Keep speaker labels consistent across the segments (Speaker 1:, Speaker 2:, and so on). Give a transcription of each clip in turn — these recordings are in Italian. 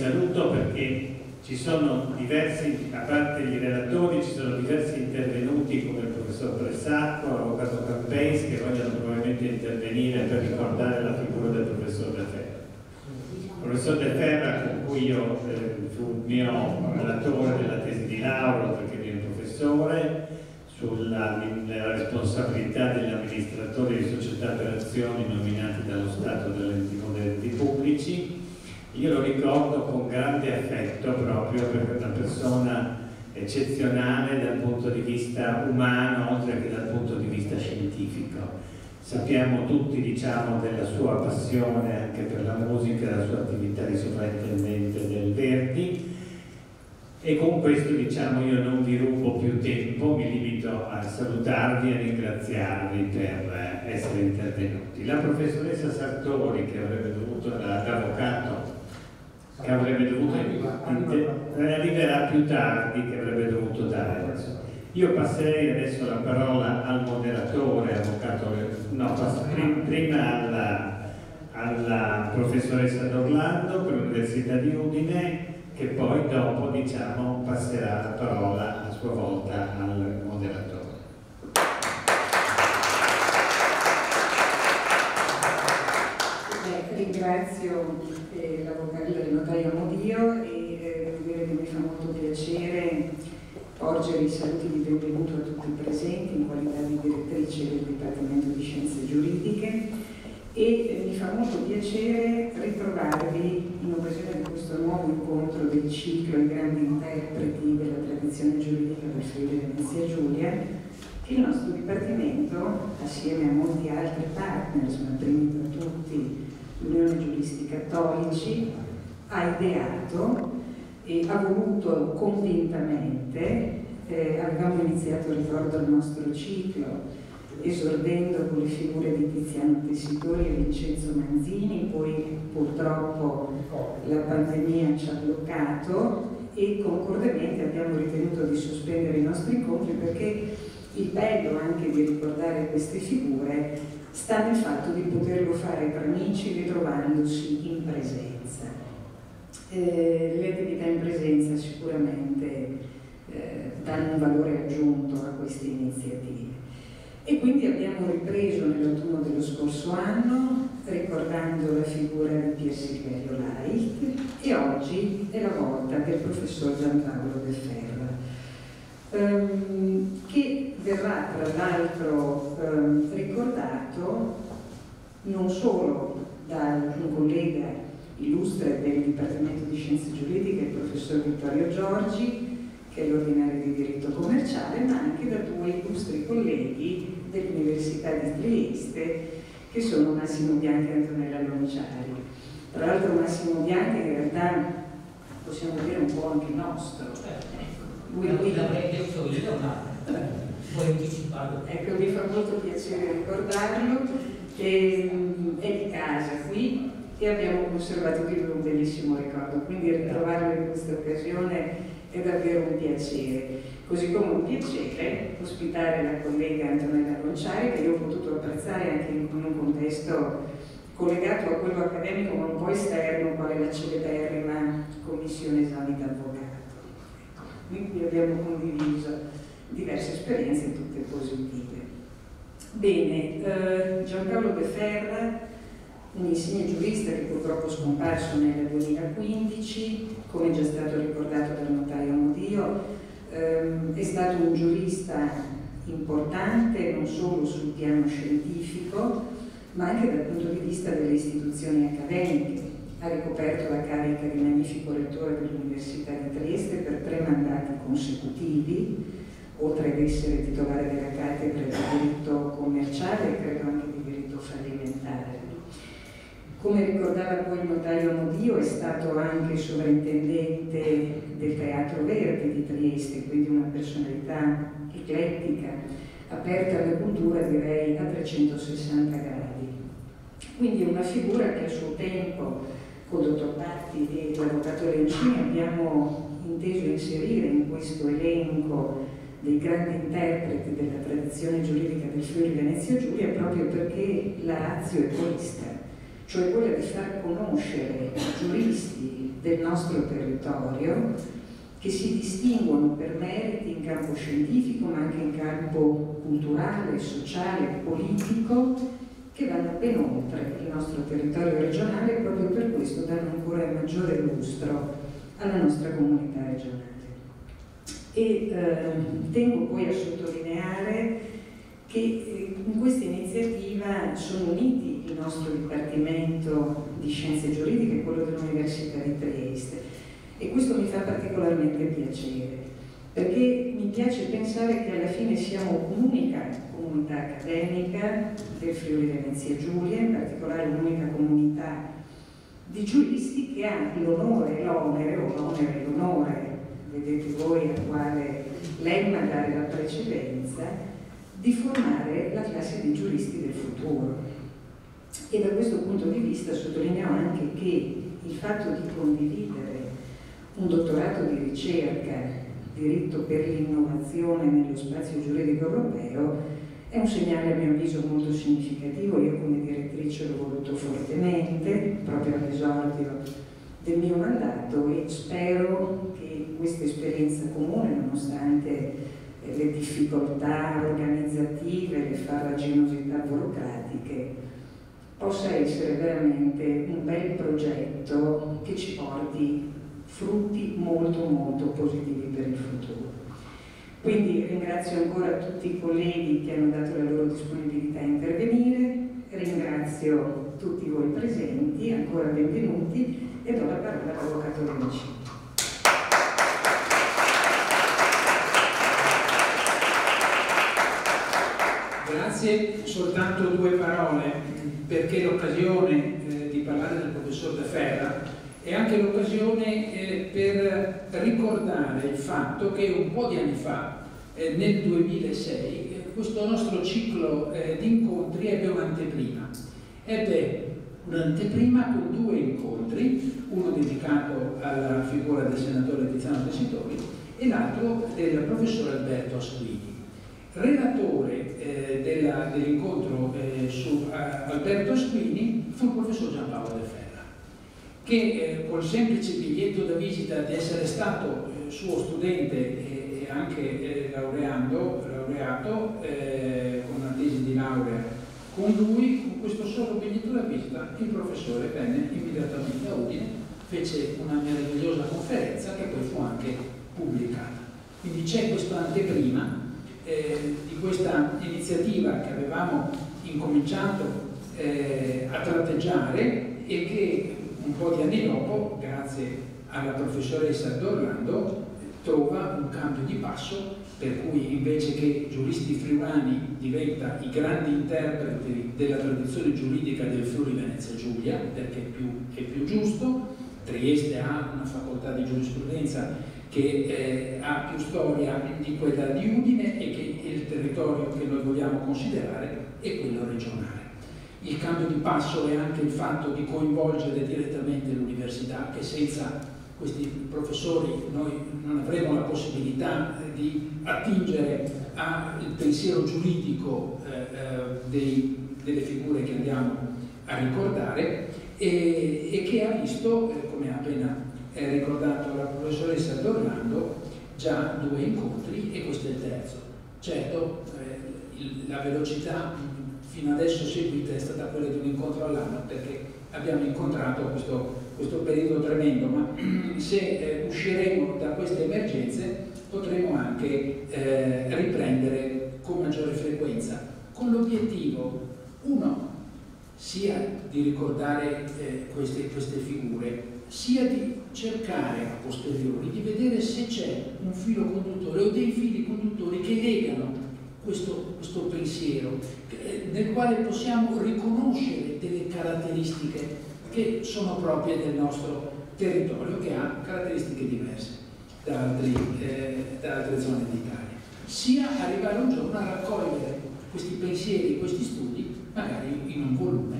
Speaker 1: saluto perché ci sono diversi, a parte i relatori, ci sono diversi intervenuti come il professor Pressacco, l'avvocato Campes che vogliono probabilmente intervenire per ricordare la figura del professor De Ferra. Il professor De Ferra con cui io eh, fu mio relatore della tesi di laurea perché mio professore sulla responsabilità degli amministratori di società per azioni nominati dallo Stato dell'enti enti pubblici io lo ricordo con grande affetto proprio perché è una persona eccezionale dal punto di vista umano oltre che dal punto di vista scientifico. Sappiamo tutti diciamo, della sua passione anche per la musica, della sua attività di sovrintendente del Verdi e con questo diciamo io non vi rubo più tempo, mi limito a salutarvi e ringraziarvi per essere intervenuti. La professoressa Sartori che avrebbe dovuto, l'avvocato che avrebbe dovuto arriverà più tardi che avrebbe dovuto dare. Io passerei adesso la parola al moderatore avvocato no, prima alla, alla professoressa D'Orlando per l'Università di Udine che poi dopo diciamo passerà la parola a sua volta al moderatore.
Speaker 2: Ringrazio eh, l'avvocato del notaio Modio e eh, devo dire che mi fa molto piacere porgere i saluti di benvenuto a tutti i presenti in qualità di direttrice del Dipartimento di Scienze Giuridiche. E eh, mi fa molto piacere ritrovarvi in occasione di questo nuovo incontro del ciclo I grandi interpreti della tradizione giuridica del Friuli Venezia Giulia. Che il nostro Dipartimento, assieme a molti altri partners, ma primi tra tutti l'Unione Giuristi Cattolici, ha ideato e ha voluto convintamente, eh, avevamo iniziato, ricordo, il nostro ciclo, esordendo con le figure di Tiziano Tessitori e Vincenzo Manzini, poi purtroppo la pandemia ci ha bloccato e concordemente abbiamo ritenuto di sospendere i nostri incontri perché il bello anche di ricordare queste figure sta nel fatto di poterlo fare tra amici ritrovandosi in presenza. Eh, le attività in presenza sicuramente eh, danno un valore aggiunto a queste iniziative. E quindi abbiamo ripreso nell'autunno dello scorso anno ricordando la figura di Pier Silverio Lait e oggi è la volta del professor Gianpaolo De Ferra, ehm, che verrà tra l'altro ehm, ricordato non solo da un collega illustre del Dipartimento di Scienze Giuridiche, il professor Vittorio Giorgi, che è l'ordinario di diritto commerciale, ma anche da due illustri colleghi dell'Università di Trieste, che sono Massimo Bianchi e Antonella Lonciari. Tra l'altro Massimo Bianchi in realtà possiamo dire un po' anche nostro.
Speaker 3: Lui, lui puoi anticiparlo.
Speaker 2: Ecco, mi fa molto piacere ricordarlo, che è di casa qui e abbiamo conservato di lui un bellissimo ricordo, quindi ritrovarlo in questa occasione è davvero un piacere. Così come un piacere ospitare la collega Antonella Ronciari, che io ho potuto apprezzare anche in un contesto collegato a quello accademico ma un po' esterno, quale la celeberrima commissione esami d'avvocato. Quindi abbiamo condiviso diverse esperienze, tutte positive. Bene, eh, Giancarlo De Ferra, un insigne giurista che purtroppo è scomparso nel 2015, come già stato ricordato dal notaio Modio, ehm, è stato un giurista importante non solo sul piano scientifico, ma anche dal punto di vista delle istituzioni accademiche. Ha ricoperto la carica di magnifico rettore dell'Università di Trieste per tre mandati consecutivi, oltre ad essere titolare della cattedra di diritto commerciale e credo anche di diritto fallimentare. Come ricordava poi il notaio Modio, è stato anche sovrintendente del Teatro Verdi di Trieste, quindi una personalità eclettica, aperta alla cultura direi a 360 gradi. Quindi una figura che a suo tempo, con dottor Patti e l'avvocato Lencini, abbiamo inteso inserire in questo elenco dei grandi interpreti della tradizione giuridica del Friuli Venezia Giulia proprio perché la razio è questa, cioè quella di far conoscere giuristi del nostro territorio che si distinguono per meriti in campo scientifico ma anche in campo culturale, sociale, politico che vanno ben oltre il nostro territorio regionale e proprio per questo danno ancora maggiore lustro alla nostra comunità regionale. E eh, tengo poi a sottolineare che eh, in questa iniziativa sono uniti il nostro Dipartimento di Scienze Giuridiche e quello dell'Università di Trieste. E questo mi fa particolarmente piacere perché mi piace pensare che alla fine siamo un'unica comunità accademica del Friuli Venezia Giulia, in particolare un'unica comunità di giuristi che ha l'onore l'onere, o l'onere l'onore, vedete voi a quale lemma dare la precedenza, di formare la classe di giuristi del futuro. E da questo punto di vista sottolineo anche che il fatto di condividere un dottorato di ricerca, diritto per l'innovazione nello spazio giuridico europeo, è un segnale a mio avviso molto significativo, io come direttrice l'ho voluto fortemente, proprio all'esordio del mio mandato e spero che questa esperienza comune, nonostante eh, le difficoltà organizzative, le farraginosità burocratiche, possa essere veramente un bel progetto che ci porti frutti molto molto positivi per il futuro. Quindi ringrazio ancora tutti i colleghi che hanno dato la loro disponibilità a intervenire, ringrazio tutti voi presenti, ancora benvenuti e do la parola all'Avvocato Amici.
Speaker 4: Grazie, soltanto due parole, perché l'occasione eh, di parlare del professor De Ferra è anche l'occasione eh, per ricordare il fatto che un po' di anni fa, eh, nel 2006, eh, questo nostro ciclo eh, di incontri ebbe un'anteprima. Ebbe un'anteprima con due incontri, uno dedicato alla figura del senatore Tiziano Tessitori e l'altro del professor Alberto Asquini. Relatore eh, dell'incontro eh, su Alberto Asquini fu il professor Giampaolo De Ferro che eh, col semplice biglietto da visita di essere stato eh, suo studente e, anche eh, laureando, laureato eh, con una tesi di laurea con lui, con questo solo biglietto da visita, il professore venne immediatamente a Udine, fece una meravigliosa conferenza che poi fu anche pubblicata. Quindi c'è questa anteprima eh, di questa iniziativa che avevamo incominciato eh, a tratteggiare e che un po' di anni dopo, grazie alla professoressa D'Orlando, trova un cambio di passo per cui invece che giuristi friulani diventa i grandi interpreti della tradizione giuridica del Friuli Venezia Giulia, perché è più, è più giusto, Trieste ha una facoltà di giurisprudenza che eh, ha più storia di quella di Udine e che il territorio che noi vogliamo considerare è quello regionale. Il cambio di passo è anche il fatto di coinvolgere direttamente l'università, che senza questi professori noi non avremo la possibilità di attingere al pensiero giuridico eh, eh, dei, delle figure che andiamo a ricordare e, e che ha visto, eh, come ha appena eh, ricordato la professoressa D'Orlando, già due incontri e questo è il terzo. Certo, eh, il, la velocità fino adesso seguita è stata quella di un incontro all'anno perché abbiamo incontrato questo, questo periodo tremendo, ma se eh, usciremo da queste emergenze potremo anche eh, riprendere con maggiore frequenza, con l'obiettivo, uno, sia di ricordare eh, queste, queste figure, sia di cercare a posteriori di vedere se c'è un filo conduttore o dei fili conduttori che legano questo, questo pensiero, eh, nel quale possiamo riconoscere delle caratteristiche che sono proprie del nostro territorio, che ha caratteristiche diverse da, altri, eh, da altre zone d'Italia. Sia arrivare un giorno a raccogliere questi pensieri, questi studi, magari in un volume,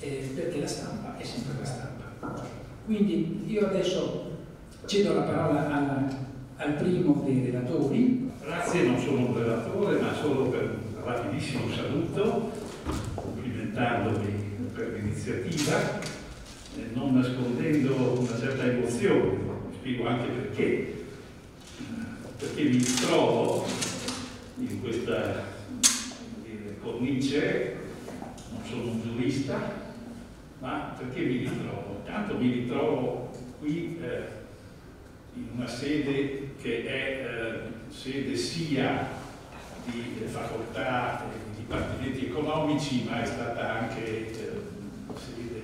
Speaker 4: eh, perché la stampa è sempre la stampa. Quindi io adesso cedo la parola alla, al primo dei relatori,
Speaker 5: Grazie, non sono un relatore, ma solo per un rapidissimo saluto, complimentandomi per iniziativa, eh, non nascondendo una certa emozione, spiego anche perché. Perché mi trovo in questa cornice, non sono un giurista, ma perché mi ritrovo? Tanto mi ritrovo qui eh, in una sede che è eh, sede sia di facoltà e di dipartimenti economici, ma è stata anche eh, sede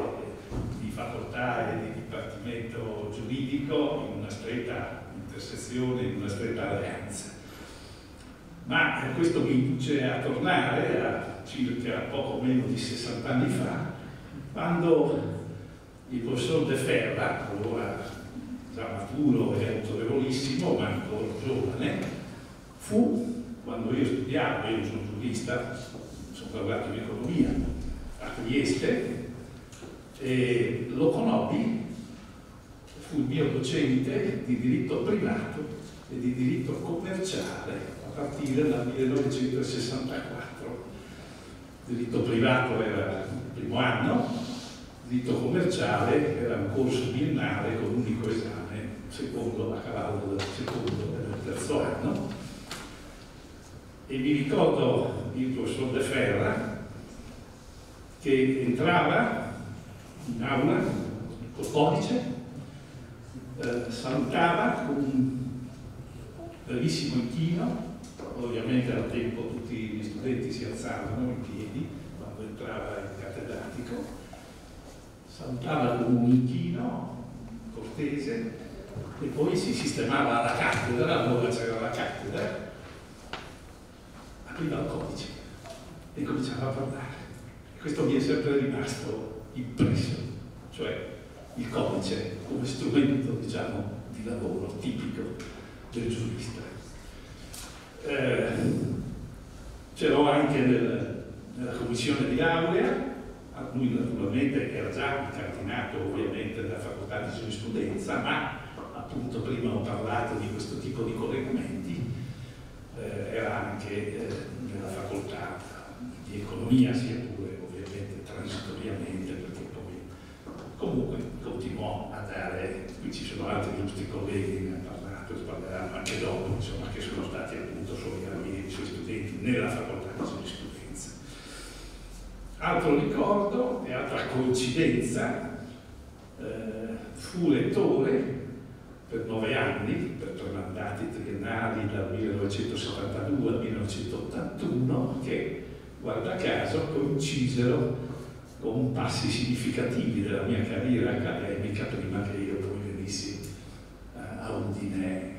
Speaker 5: facoltà e di dipartimento giuridico in una stretta intersezione, in una stretta alleanza. Ma questo mi induce a tornare a circa poco meno di 60 anni fa, quando il professor De Ferra, allora già maturo e autorevolissimo, ma ancora giovane, fu, quando io studiavo, io sono giurista, sono laureato in economia a Trieste, e lo conobbi, fu il mio docente di diritto privato e di diritto commerciale a partire dal 1964. Il diritto privato era il primo anno, il diritto commerciale era un corso biennale con un unico esame, secondo a cavallo del secondo e del terzo anno. E mi ricordo il professor De Ferra che entrava in aula col codice, eh, salutava con un brevissimo inchino, ovviamente al tempo tutti gli studenti si alzavano in piedi quando entrava il cattedratico, salutava con un inchino cortese e poi si sistemava alla cattedra, allora c'era la cattedra, apriva il codice e cominciava a parlare. Questo mi è sempre rimasto impresso, cioè il codice come strumento, diciamo, di lavoro tipico del giurista. Eh, c'ero anche nel, nella commissione di laurea, a cui naturalmente era già incardinato ovviamente dalla facoltà di giurisprudenza, ma appunto prima ho parlato di questo tipo di collegamenti, eh, era anche eh, nella facoltà di economia, sia pure ovviamente transitoriamente, perché poi comunque continuò a dare, qui ci sono altri giusti colleghi, ne hanno parlato, parleranno anche dopo, insomma, che sono stati appunto suoi allievi, suoi studenti nella facoltà di giurisprudenza. Altro ricordo e altra coincidenza, eh, fu lettore per nove anni, per tre mandati triennali dal 1972 al 1981, che guarda caso coincisero con passi significativi della mia carriera accademica prima che io a Udine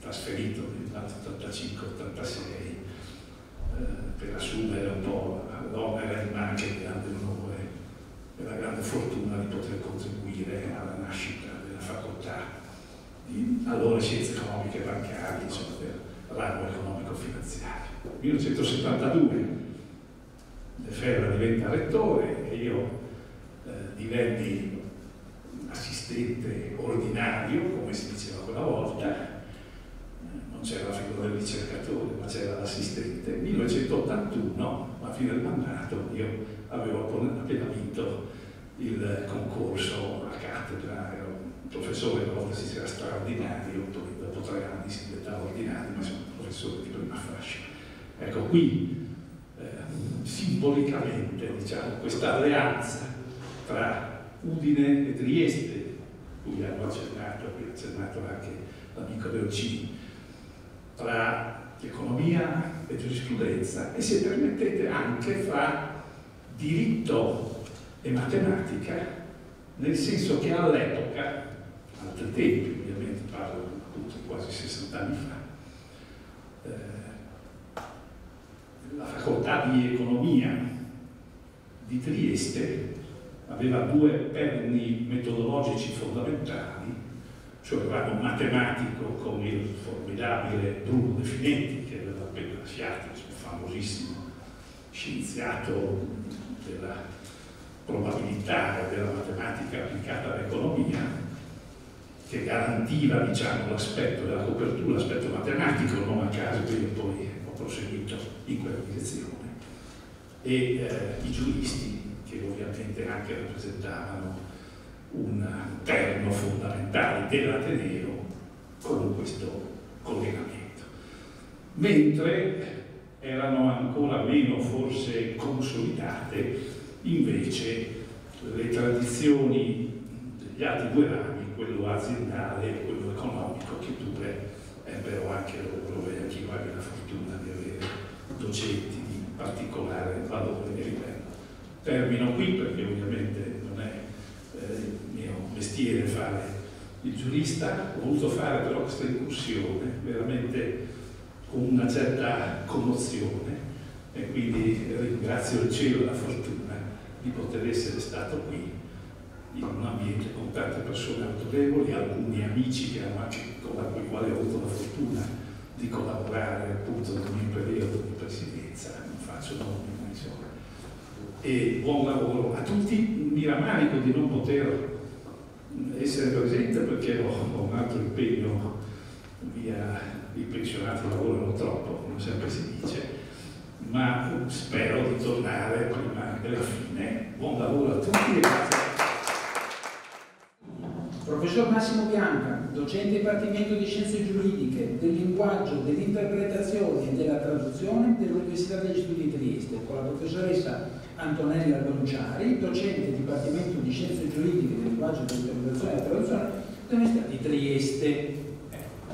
Speaker 5: trasferito nel 85-86 eh, per assumere un po' l'onere ma anche il grande onore e la grande fortuna di poter contribuire alla nascita della facoltà di allora scienze economiche e bancarie, insomma del ramo economico-finanziario. 1972 De diventa rettore e io eh, divenni assistente ordinario, come si quella volta, non c'era la figura del ricercatore, ma c'era l'assistente. 1981, a fine del mandato, io avevo appena vinto il concorso a cattedra, ero un professore, una volta si diceva straordinario, poi dopo tre anni si diventava ordinario, ma sono un professore di prima fascia. Ecco, qui eh, simbolicamente diciamo, questa alleanza tra Udine e Trieste, cui hanno accennato, qui ha accennato anche l'amico Leocini, tra economia e giurisprudenza e se permettete anche fra diritto e matematica, nel senso che all'epoca, altri tempi ovviamente parlo appunto quasi 60 anni fa, eh, la facoltà di economia di Trieste aveva due perni metodologici fondamentali cioè aveva un matematico come il formidabile Bruno De Finetti, che aveva appena lasciato, un famosissimo scienziato della probabilità e della matematica applicata all'economia, che garantiva diciamo, l'aspetto della copertura, l'aspetto matematico, non a caso io poi ho proseguito in quella direzione, e eh, i giuristi che ovviamente anche rappresentavano un terno fondamentale dell'Ateneo con questo collegamento. Mentre erano ancora meno forse consolidate invece le tradizioni degli altri due rami, quello aziendale e quello economico, che pure ebbero anche loro e anche io la fortuna di avere docenti di particolare valore e livello. Termino qui perché ovviamente non è eh, il mio mestiere fare il giurista, ho voluto fare però questa incursione veramente con una certa commozione e quindi ringrazio il cielo e la fortuna di poter essere stato qui in un ambiente con tante persone autorevoli, alcuni amici che hanno anche, con i quali ho avuto la fortuna di collaborare appunto nel mio periodo di presidenza, non faccio nomi. E buon lavoro a tutti, mi rammarico di non poter essere presente perché ho, un altro impegno via i pensionati lavorano troppo, come sempre si dice, ma spero di tornare prima della fine. Buon lavoro a tutti e grazie.
Speaker 4: Professor Massimo Bianca, docente Dipartimento di Scienze Giuridiche, del linguaggio, dell'interpretazione e della traduzione dell'Università degli Studi di Trieste, con la professoressa Antonella Donciari, docente Dipartimento di Scienze Giuridiche, del linguaggio, dell'interpretazione e traduzione dell'Università di Trieste.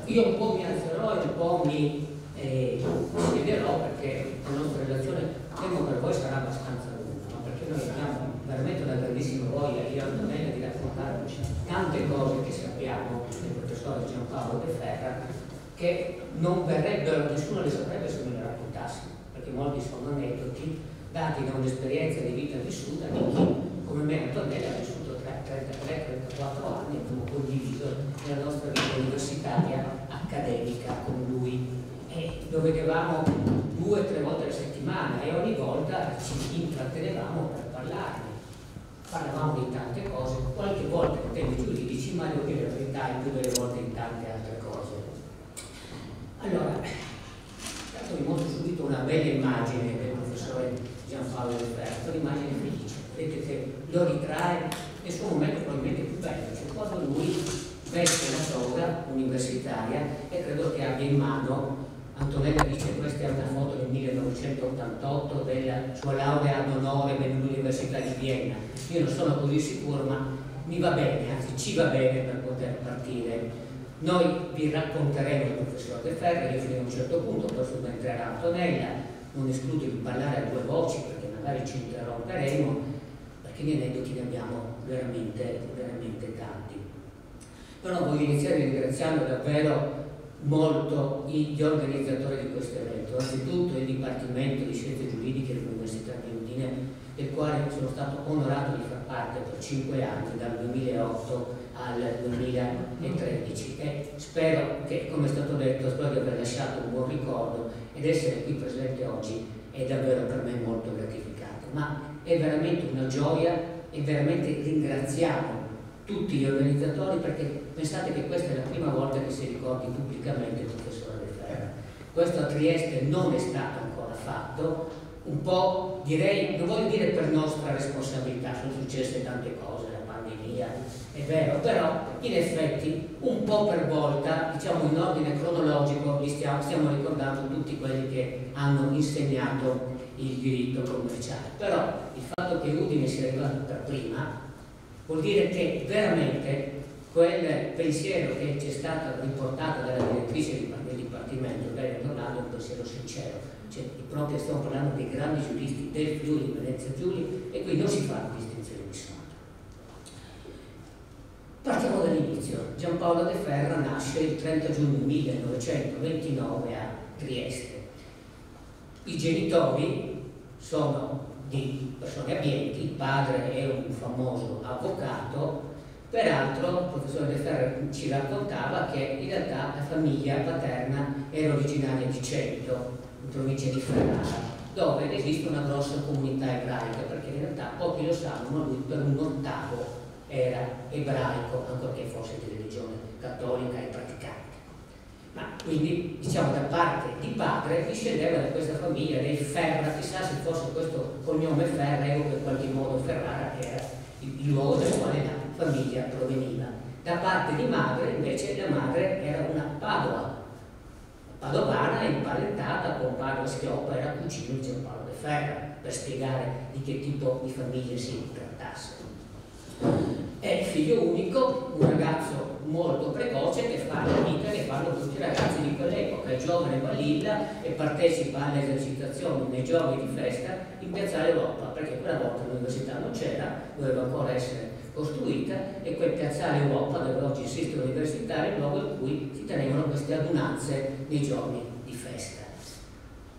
Speaker 3: Io un po' mi alzerò e un po' mi eh, spiegherò perché la nostra relazione temo per voi sarà abbastanza lunga, perché noi abbiamo veramente una grandissima voglia, io e Antonella, di raccontarci tante cose che sappiamo del professore Giampaolo De Ferra che non verrebbero, nessuno le saprebbe se non le raccontassimo, perché molti sono aneddoti dati da un'esperienza di vita vissuta di chi, come me Antonella, ha vissuto 33-34 anni abbiamo condiviso nella nostra vita universitaria accademica con lui e lo vedevamo due o tre volte alla settimana e ogni volta ci intrattenevamo per parlarne. Parlavamo di tante cose, qualche volta in temi giuridici, ma devo dire la verità, il più delle volte in tante altre cose. Allora, intanto vi mostro subito una bella immagine del professore Gianpaolo De Ferro, un'immagine felice, vedete lo ritrae nel suo momento probabilmente più bello, cioè quando lui veste la toga universitaria e credo che abbia in mano, Antonella dice questa è una foto del 1988 della sua laurea ad onore nell'Università di Vienna, io non sono così sicuro ma mi va bene, anzi ci va bene per poter partire. Noi vi racconteremo il professor De Ferri, io fino a un certo punto, poi subentrerà Antonella, non escludo di parlare a due voci perché magari ci interromperemo, perché di aneddoti ne abbiamo veramente, veramente tanti. Però voglio iniziare ringraziando davvero molto gli organizzatori di questo evento, anzitutto il Dipartimento di Scienze Giuridiche dell'Università di Udine, del quale sono stato onorato di far parte per cinque anni, dal 2008 al 2013 e spero che, come è stato detto, spero di aver lasciato un buon ricordo ed essere qui presente oggi è davvero per me molto gratificante. Ma è veramente una gioia e veramente ringraziamo tutti gli organizzatori perché pensate che questa è la prima volta che si ricordi pubblicamente il professore De Ferra. Questo a Trieste non è stato ancora fatto, un po' direi, non voglio dire per nostra responsabilità, sono successe tante cose, la pandemia, è vero, però in effetti un po' per volta, diciamo in ordine cronologico, stiamo, stiamo ricordando tutti quelli che hanno insegnato il diritto commerciale. Però il fatto che Udine sia arrivato per prima vuol dire che veramente quel pensiero che ci è stato riportato dalla direttrice del Dipartimento, è un pensiero sincero. Cioè, proprio stiamo parlando dei grandi giuristi del Friuli, Venezia Giuli, e qui non si fa distinzione di. Partiamo dall'inizio. Giampaolo De Ferra nasce il 30 giugno 1929 a Trieste. I genitori sono di persone abbienti, il padre è un famoso avvocato, peraltro il professore De Ferro ci raccontava che in realtà la famiglia paterna era originaria di Cento, in provincia di Ferrara, dove esiste una grossa comunità ebraica, perché in realtà pochi lo sanno, ma lui per un ottavo era ebraico, ancorché fosse di religione cattolica e praticante. Ma quindi diciamo da parte di padre discendeva da questa famiglia dei Ferra, chissà se fosse questo cognome Ferra, ecco che in qualche modo Ferrara era il luogo dal quale la famiglia proveniva. Da parte di madre invece la madre era una Padova, padovana imparentata con Padova Schioppa, era cugino di Giampaolo De Ferra, per spiegare di che tipo di famiglia si trattasse. È figlio unico, un ragazzo molto precoce che fa la vita che fanno tutti i ragazzi di quell'epoca, è giovane balilla e partecipa alle esercitazioni nei giorni di festa in Piazzale Europa, perché quella volta l'università non c'era, doveva ancora essere costruita e quel Piazzale Europa, dove oggi esiste l'università, è il luogo in cui si tenevano queste adunanze nei giorni di festa.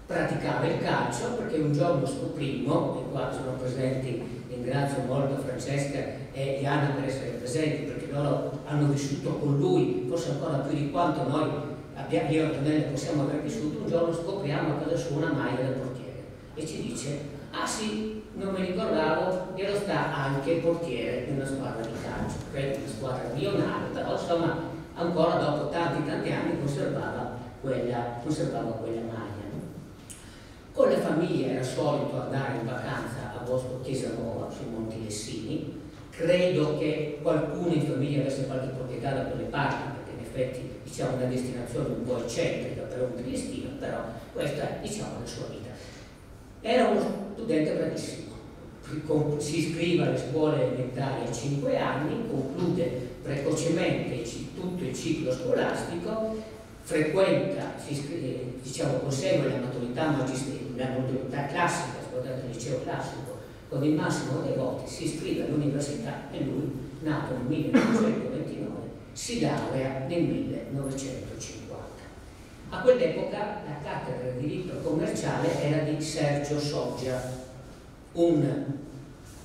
Speaker 3: Praticava il calcio perché un giorno scoprimmo, e qua sono presenti ringrazio molto Francesca e Diana per essere presenti perché loro hanno vissuto con lui, forse ancora più di quanto noi abbiamo, io e Antonella possiamo aver vissuto, un giorno scopriamo a casa sua una maglia del portiere e ci dice, ah sì, non mi ricordavo, glielo sta anche portiere di una squadra di calcio, credo una squadra rionale, però insomma ancora dopo tanti tanti anni conservava quella, conservava quella maglia. Con la famiglia era solito andare in vacanza Bosco Nuova sui Monti Lessini. Credo che qualcuno in famiglia avesse qualche proprietà da quelle parti, perché in effetti diciamo una destinazione un po' eccentrica per un triestino, però questa è diciamo la sua vita. Era uno studente bravissimo, si iscrive alle scuole elementari a 5 anni, conclude precocemente tutto il ciclo scolastico, frequenta, si, diciamo, consegue la maturità, la maturità classica, scusate, il liceo classico con il massimo dei voti si iscrive all'università e lui, nato nel 1929, si laurea nel 1950. A quell'epoca la cattedra di diritto commerciale era di Sergio Soggia, un,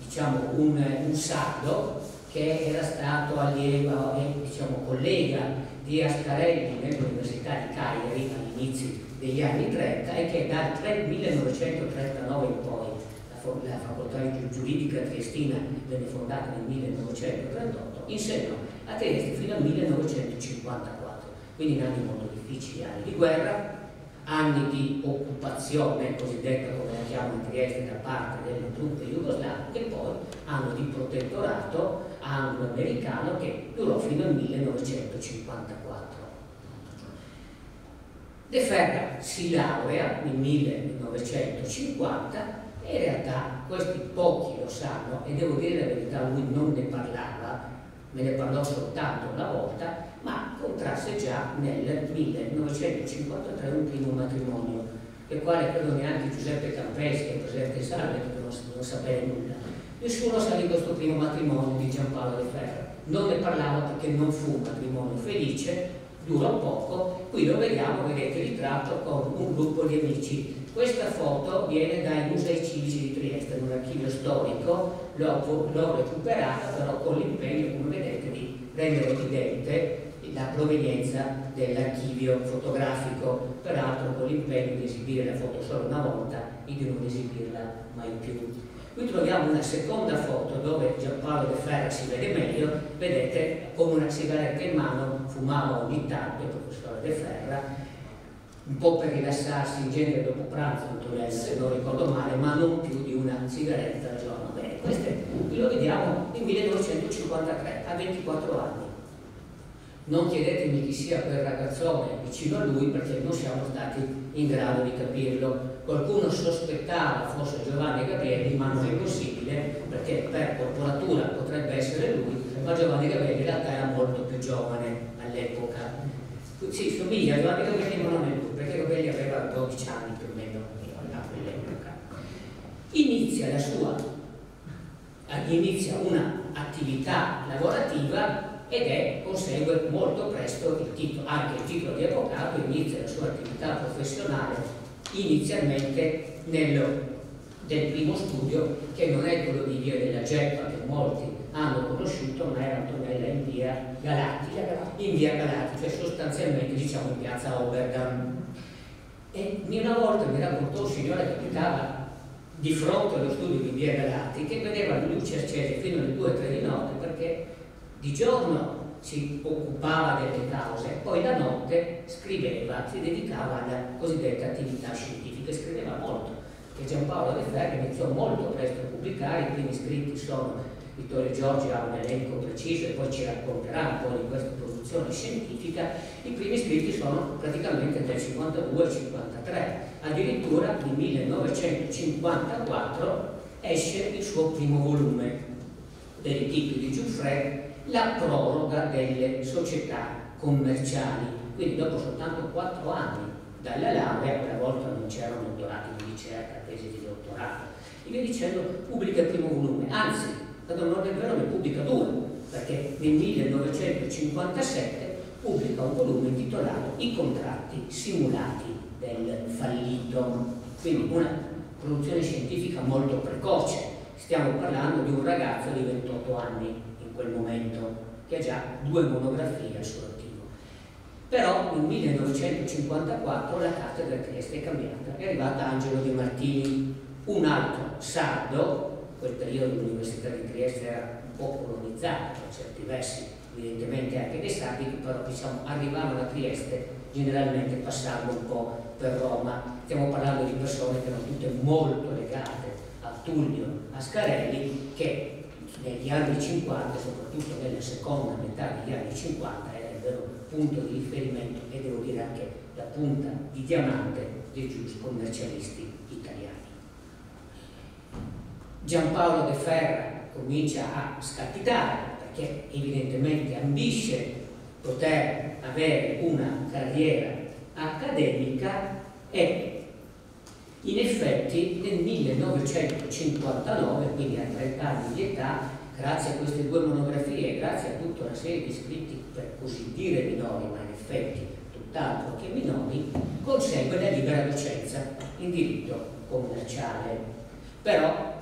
Speaker 3: diciamo, un, un sardo che era stato allievo e diciamo, collega di Ascarelli nell'Università di Cagliari all'inizio degli anni 30 e che dal 1939 in poi la facoltà giuridica triestina venne fondata nel 1938, insegnò a Trieste fino al 1954, quindi in anni molto difficili, anni di guerra, anni di occupazione, cosiddetta come la chiamano a Trieste, da parte delle truppe jugoslave, e poi anno di protettorato anglo-americano che durò fino al 1954. De Ferra si laurea nel 1950 e in realtà questi pochi lo sanno e devo dire la verità, lui non ne parlava, me ne parlò soltanto una volta, ma contrasse già nel 1953 un primo matrimonio, del quale credo neanche Giuseppe Campesi, che è presente in sala, non, non sapere nulla. Nessuno sa di questo primo matrimonio di Giampaolo De Ferro. Non ne parlava perché non fu un matrimonio felice, dura poco, qui lo vediamo, vedete ritratto con un gruppo di amici questa foto viene dai musei civici di Trieste, in un archivio storico, l'ho recuperata però con l'impegno, come vedete, di rendere evidente la provenienza dell'archivio fotografico, peraltro con l'impegno di esibire la foto solo una volta e di non esibirla mai più. Qui troviamo una seconda foto dove Giampaolo De Ferra si vede meglio, vedete con una sigaretta in mano fumava ogni tanto il professore De Ferra un po' per rilassarsi in genere dopo pranzo, Antonella, se non ricordo male, ma non più di una sigaretta al giorno. Bene, questo lo vediamo nel 1953, a 24 anni. Non chiedetemi chi sia quel ragazzone vicino a lui perché non siamo stati in grado di capirlo. Qualcuno sospettava fosse Giovanni Gabrielli, ma non è possibile perché per corporatura potrebbe essere lui, ma Giovanni Gabrielli in realtà era molto più giovane all'epoca. Sì, somiglia a Giovanni Gabrielli, ma non è lui perché Rovelli aveva 12 anni più o meno a quell'epoca. Inizia la sua, inizia un'attività lavorativa ed è, consegue molto presto il titolo, anche il titolo di avvocato, inizia la sua attività professionale inizialmente nello, del primo studio che non è quello di Via della Geppa che molti hanno conosciuto, ma era Antonella in via Galati, in via Galati, cioè sostanzialmente diciamo in piazza Obergam. E una volta mi raccontò un signore che abitava di fronte allo studio di via Galati che vedeva le luci accese fino alle 2-3 di notte perché di giorno si occupava delle cause, poi la notte scriveva, si dedicava alla cosiddetta attività scientifica, scriveva molto. E Giampaolo De Ferri iniziò molto presto a pubblicare, i primi scritti sono Vittorio Giorgi ha un elenco preciso e poi ci racconterà un po' di questa produzione scientifica, i primi scritti sono praticamente del 52 al 53, addirittura nel 1954 esce il suo primo volume dei tipi di Giuffre, la proroga delle società commerciali, quindi dopo soltanto quattro anni dalla laurea, quella volta non c'erano dottorati di ricerca, tesi di dottorato, e via dicendo, pubblica il primo volume, anzi, onore del vero ne pubblica due, perché nel 1957 pubblica un volume intitolato I contratti simulati del fallito, quindi una produzione scientifica molto precoce, stiamo parlando di un ragazzo di 28 anni in quel momento, che ha già due monografie al suo attivo. Però nel 1954 la cattedra Trieste è cambiata, è arrivata Angelo Di Martini, un altro sardo, quel periodo l'Università di Trieste era un po' colonizzato per certi versi, evidentemente anche dei che però diciamo, arrivavano a Trieste generalmente passando un po' per Roma. Stiamo parlando di persone che erano tutte molto legate a Tullio Ascarelli, che negli anni 50, soprattutto nella seconda metà degli anni 50, era il vero punto di riferimento e devo dire anche la punta di diamante dei gius commercialisti. Giampaolo De Ferra comincia a scalpitare perché evidentemente ambisce poter avere una carriera accademica e in effetti nel 1959, quindi a 30 anni di età, grazie a queste due monografie, grazie a tutta una serie di scritti per così dire minori, ma in effetti tutt'altro che minori, consegue la libera docenza in diritto commerciale. Però,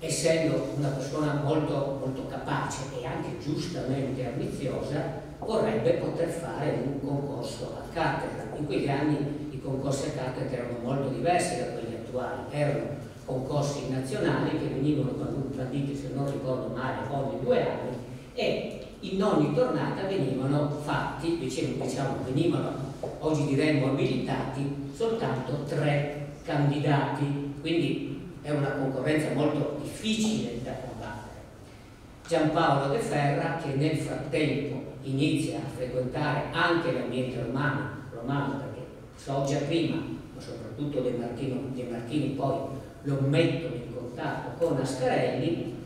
Speaker 3: essendo una persona molto, molto capace e anche giustamente ambiziosa, vorrebbe poter fare un concorso a cattedra. In quegli anni i concorsi a cattedra erano molto diversi da quelli attuali, erano concorsi nazionali che venivano banditi, se non ricordo male, ogni due anni e in ogni tornata venivano fatti, diciamo, diciamo venivano, oggi diremmo abilitati, soltanto tre candidati, quindi è una concorrenza molto difficile da combattere. Giampaolo De Ferra che nel frattempo inizia a frequentare anche l'ambiente romano, romano perché già prima, ma soprattutto De Martino, De Martini poi lo mettono in contatto con Ascarelli,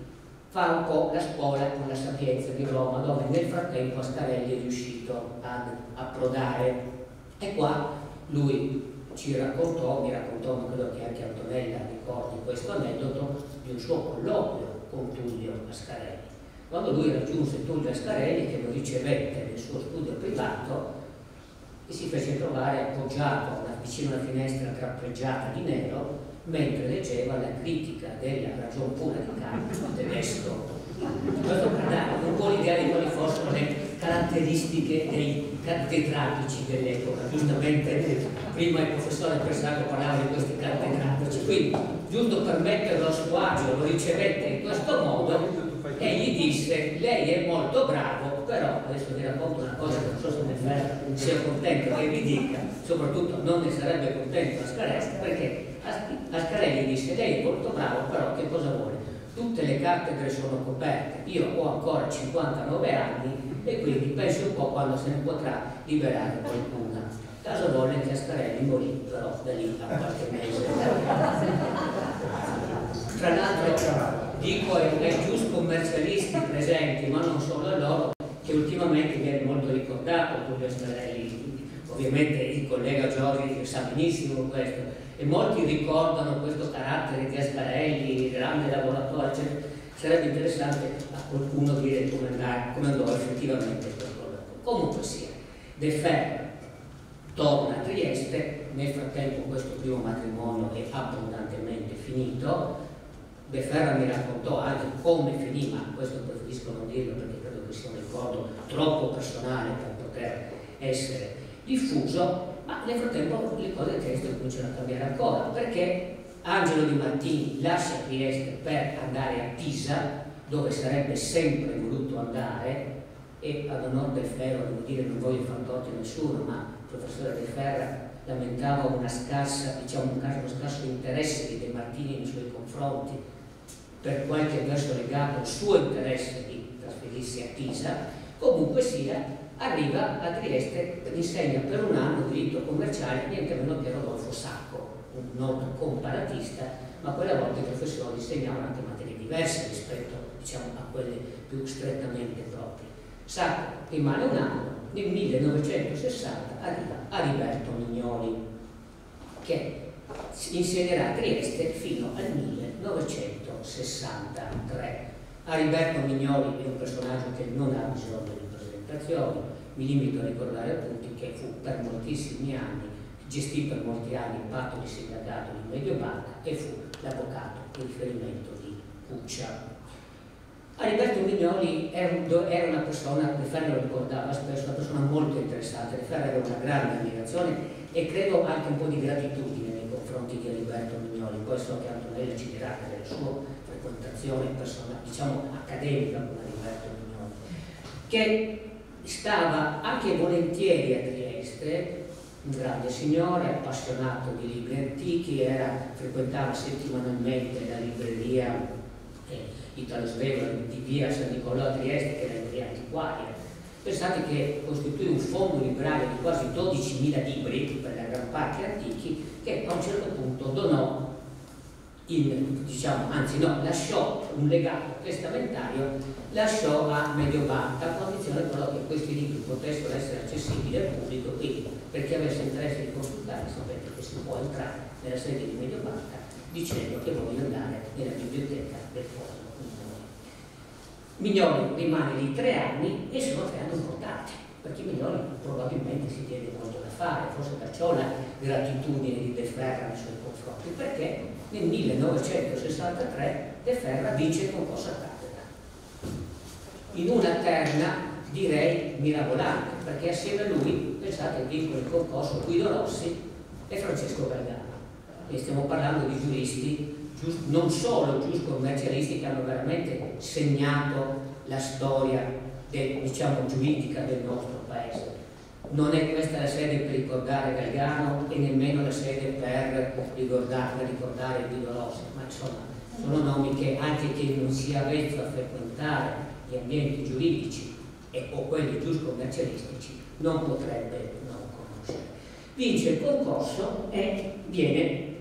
Speaker 3: fa un po' la scuola con la Sapienza di Roma, dove nel frattempo Ascarelli è riuscito ad approdare. E qua lui ci raccontò, mi raccontò, ma credo che anche Antonella ricordi questo aneddoto, di un suo colloquio con Tullio Ascarelli. Quando lui raggiunse Tullio Ascarelli, che lo ricevette nel suo studio privato, e si fece trovare appoggiato vicino alla finestra trappeggiata di nero mentre leggeva la critica della ragion pura di Kant tedesco. Questo dare un po' l'idea di quali fossero le caratteristiche dei cattedratici dell'epoca. Giustamente prima il professore Persago parlava di questi cattedratici, quindi giusto per metterlo a suo agio lo ricevette in questo modo e gli disse lei è molto bravo, però adesso vi racconto una cosa che non so se ne sia contento che vi dica, soprattutto non ne sarebbe contento Ascarelli, perché Ascarelli disse lei è molto bravo, però che cosa vuole? Tutte le cattedre sono coperte, io ho ancora 59 anni e quindi penso un po' quando se ne potrà liberare qualcuna. Caso volle che Ascarelli morì però da lì a qualche mese. Tra l'altro dico ai, ai giusti presenti, ma non solo a loro, che ultimamente viene molto ricordato Tullio Ascarelli, ovviamente il collega Giorgi sa benissimo questo, e molti ricordano questo carattere di Ascarelli, grande lavoratore, eccetera. Sarebbe interessante a qualcuno dire come, andare, come andò effettivamente quel colloquio. Comunque sia, De Ferro torna a Trieste, nel frattempo questo primo matrimonio è abbondantemente finito, Beferra mi raccontò anche come finì, ma questo preferisco non dirlo perché credo che sia un ricordo troppo personale per poter essere diffuso, ma nel frattempo le cose del testo cominciano a cambiare ancora, perché Angelo Di Martini lascia Trieste per andare a Pisa, dove sarebbe sempre voluto andare, e ad onore del Ferro, devo dire, non voglio far torto a nessuno, ma il professore del Ferra lamentava una scarsa, diciamo, uno scarso interesse di De Martini nei suoi confronti, per qualche verso legato al suo interesse di trasferirsi a Pisa, comunque sia, arriva a Trieste, insegna per un anno diritto commerciale, niente meno che Rodolfo Sacco, un noto comparatista, ma quella volta i professori insegnavano anche materie diverse rispetto diciamo, a quelle più strettamente proprie. Sacco rimane un anno, nel 1960 arriva Ariberto Mignoli, che insegnerà a Trieste fino al 1963. Ariberto Mignoli è un personaggio che non ha bisogno di presentazioni, mi limito a ricordare appunto che fu per moltissimi anni gestito per molti anni il patto di sindacato di Mediobanca e fu l'avvocato di riferimento di Cuccia. Ariberto Mignoli era, una persona, De Ferro lo ricordava spesso, una persona molto interessante, De Ferro aveva una grande ammirazione e credo anche un po' di gratitudine nei confronti di Ariberto Mignoli, poi so che Antonella ci dirà che della sua frequentazione personale, diciamo accademica con Ariberto Mignoli, che stava anche volentieri a Trieste un grande signore, appassionato di libri antichi, era, frequentava settimanalmente la libreria eh, Italo Svevolo di via San Nicolò a Trieste, che era libreria antiquaria. Pensate che costituì un fondo librario di quasi 12.000 libri, per la gran parte antichi, che a un certo punto donò in, diciamo, anzi no, lasciò un legato testamentario, lasciò a Mediobanca, a condizione però che questi libri potessero essere accessibili al pubblico, quindi per chi avesse interesse di consultare sapete che si può entrare nella sede di Mediobanca dicendo che voglio andare nella biblioteca del fondo. Mignoli rimane lì tre anni e sono tre anni importanti, perché Mignoli probabilmente si tiene molto da fare, forse perciò la gratitudine di De Ferra nei suoi confronti, perché nel 1963 De Ferra vince il concorso a cattedra. In una terna direi mirabolante, perché assieme a lui, pensate, vincono il concorso Guido Rossi e Francesco Gargano. E stiamo parlando di giuristi, non solo giuscommercialisti che hanno veramente segnato la storia del, diciamo, giuridica del nostro paese non è questa la sede per ricordare Galgano e nemmeno la sede per ricordare, per ricordare Guido Rossi, ma insomma sono nomi che anche chi non sia avvezzo a frequentare gli ambienti giuridici e, o quelli giusto commercialistici non potrebbe non conoscere. Vince il concorso e viene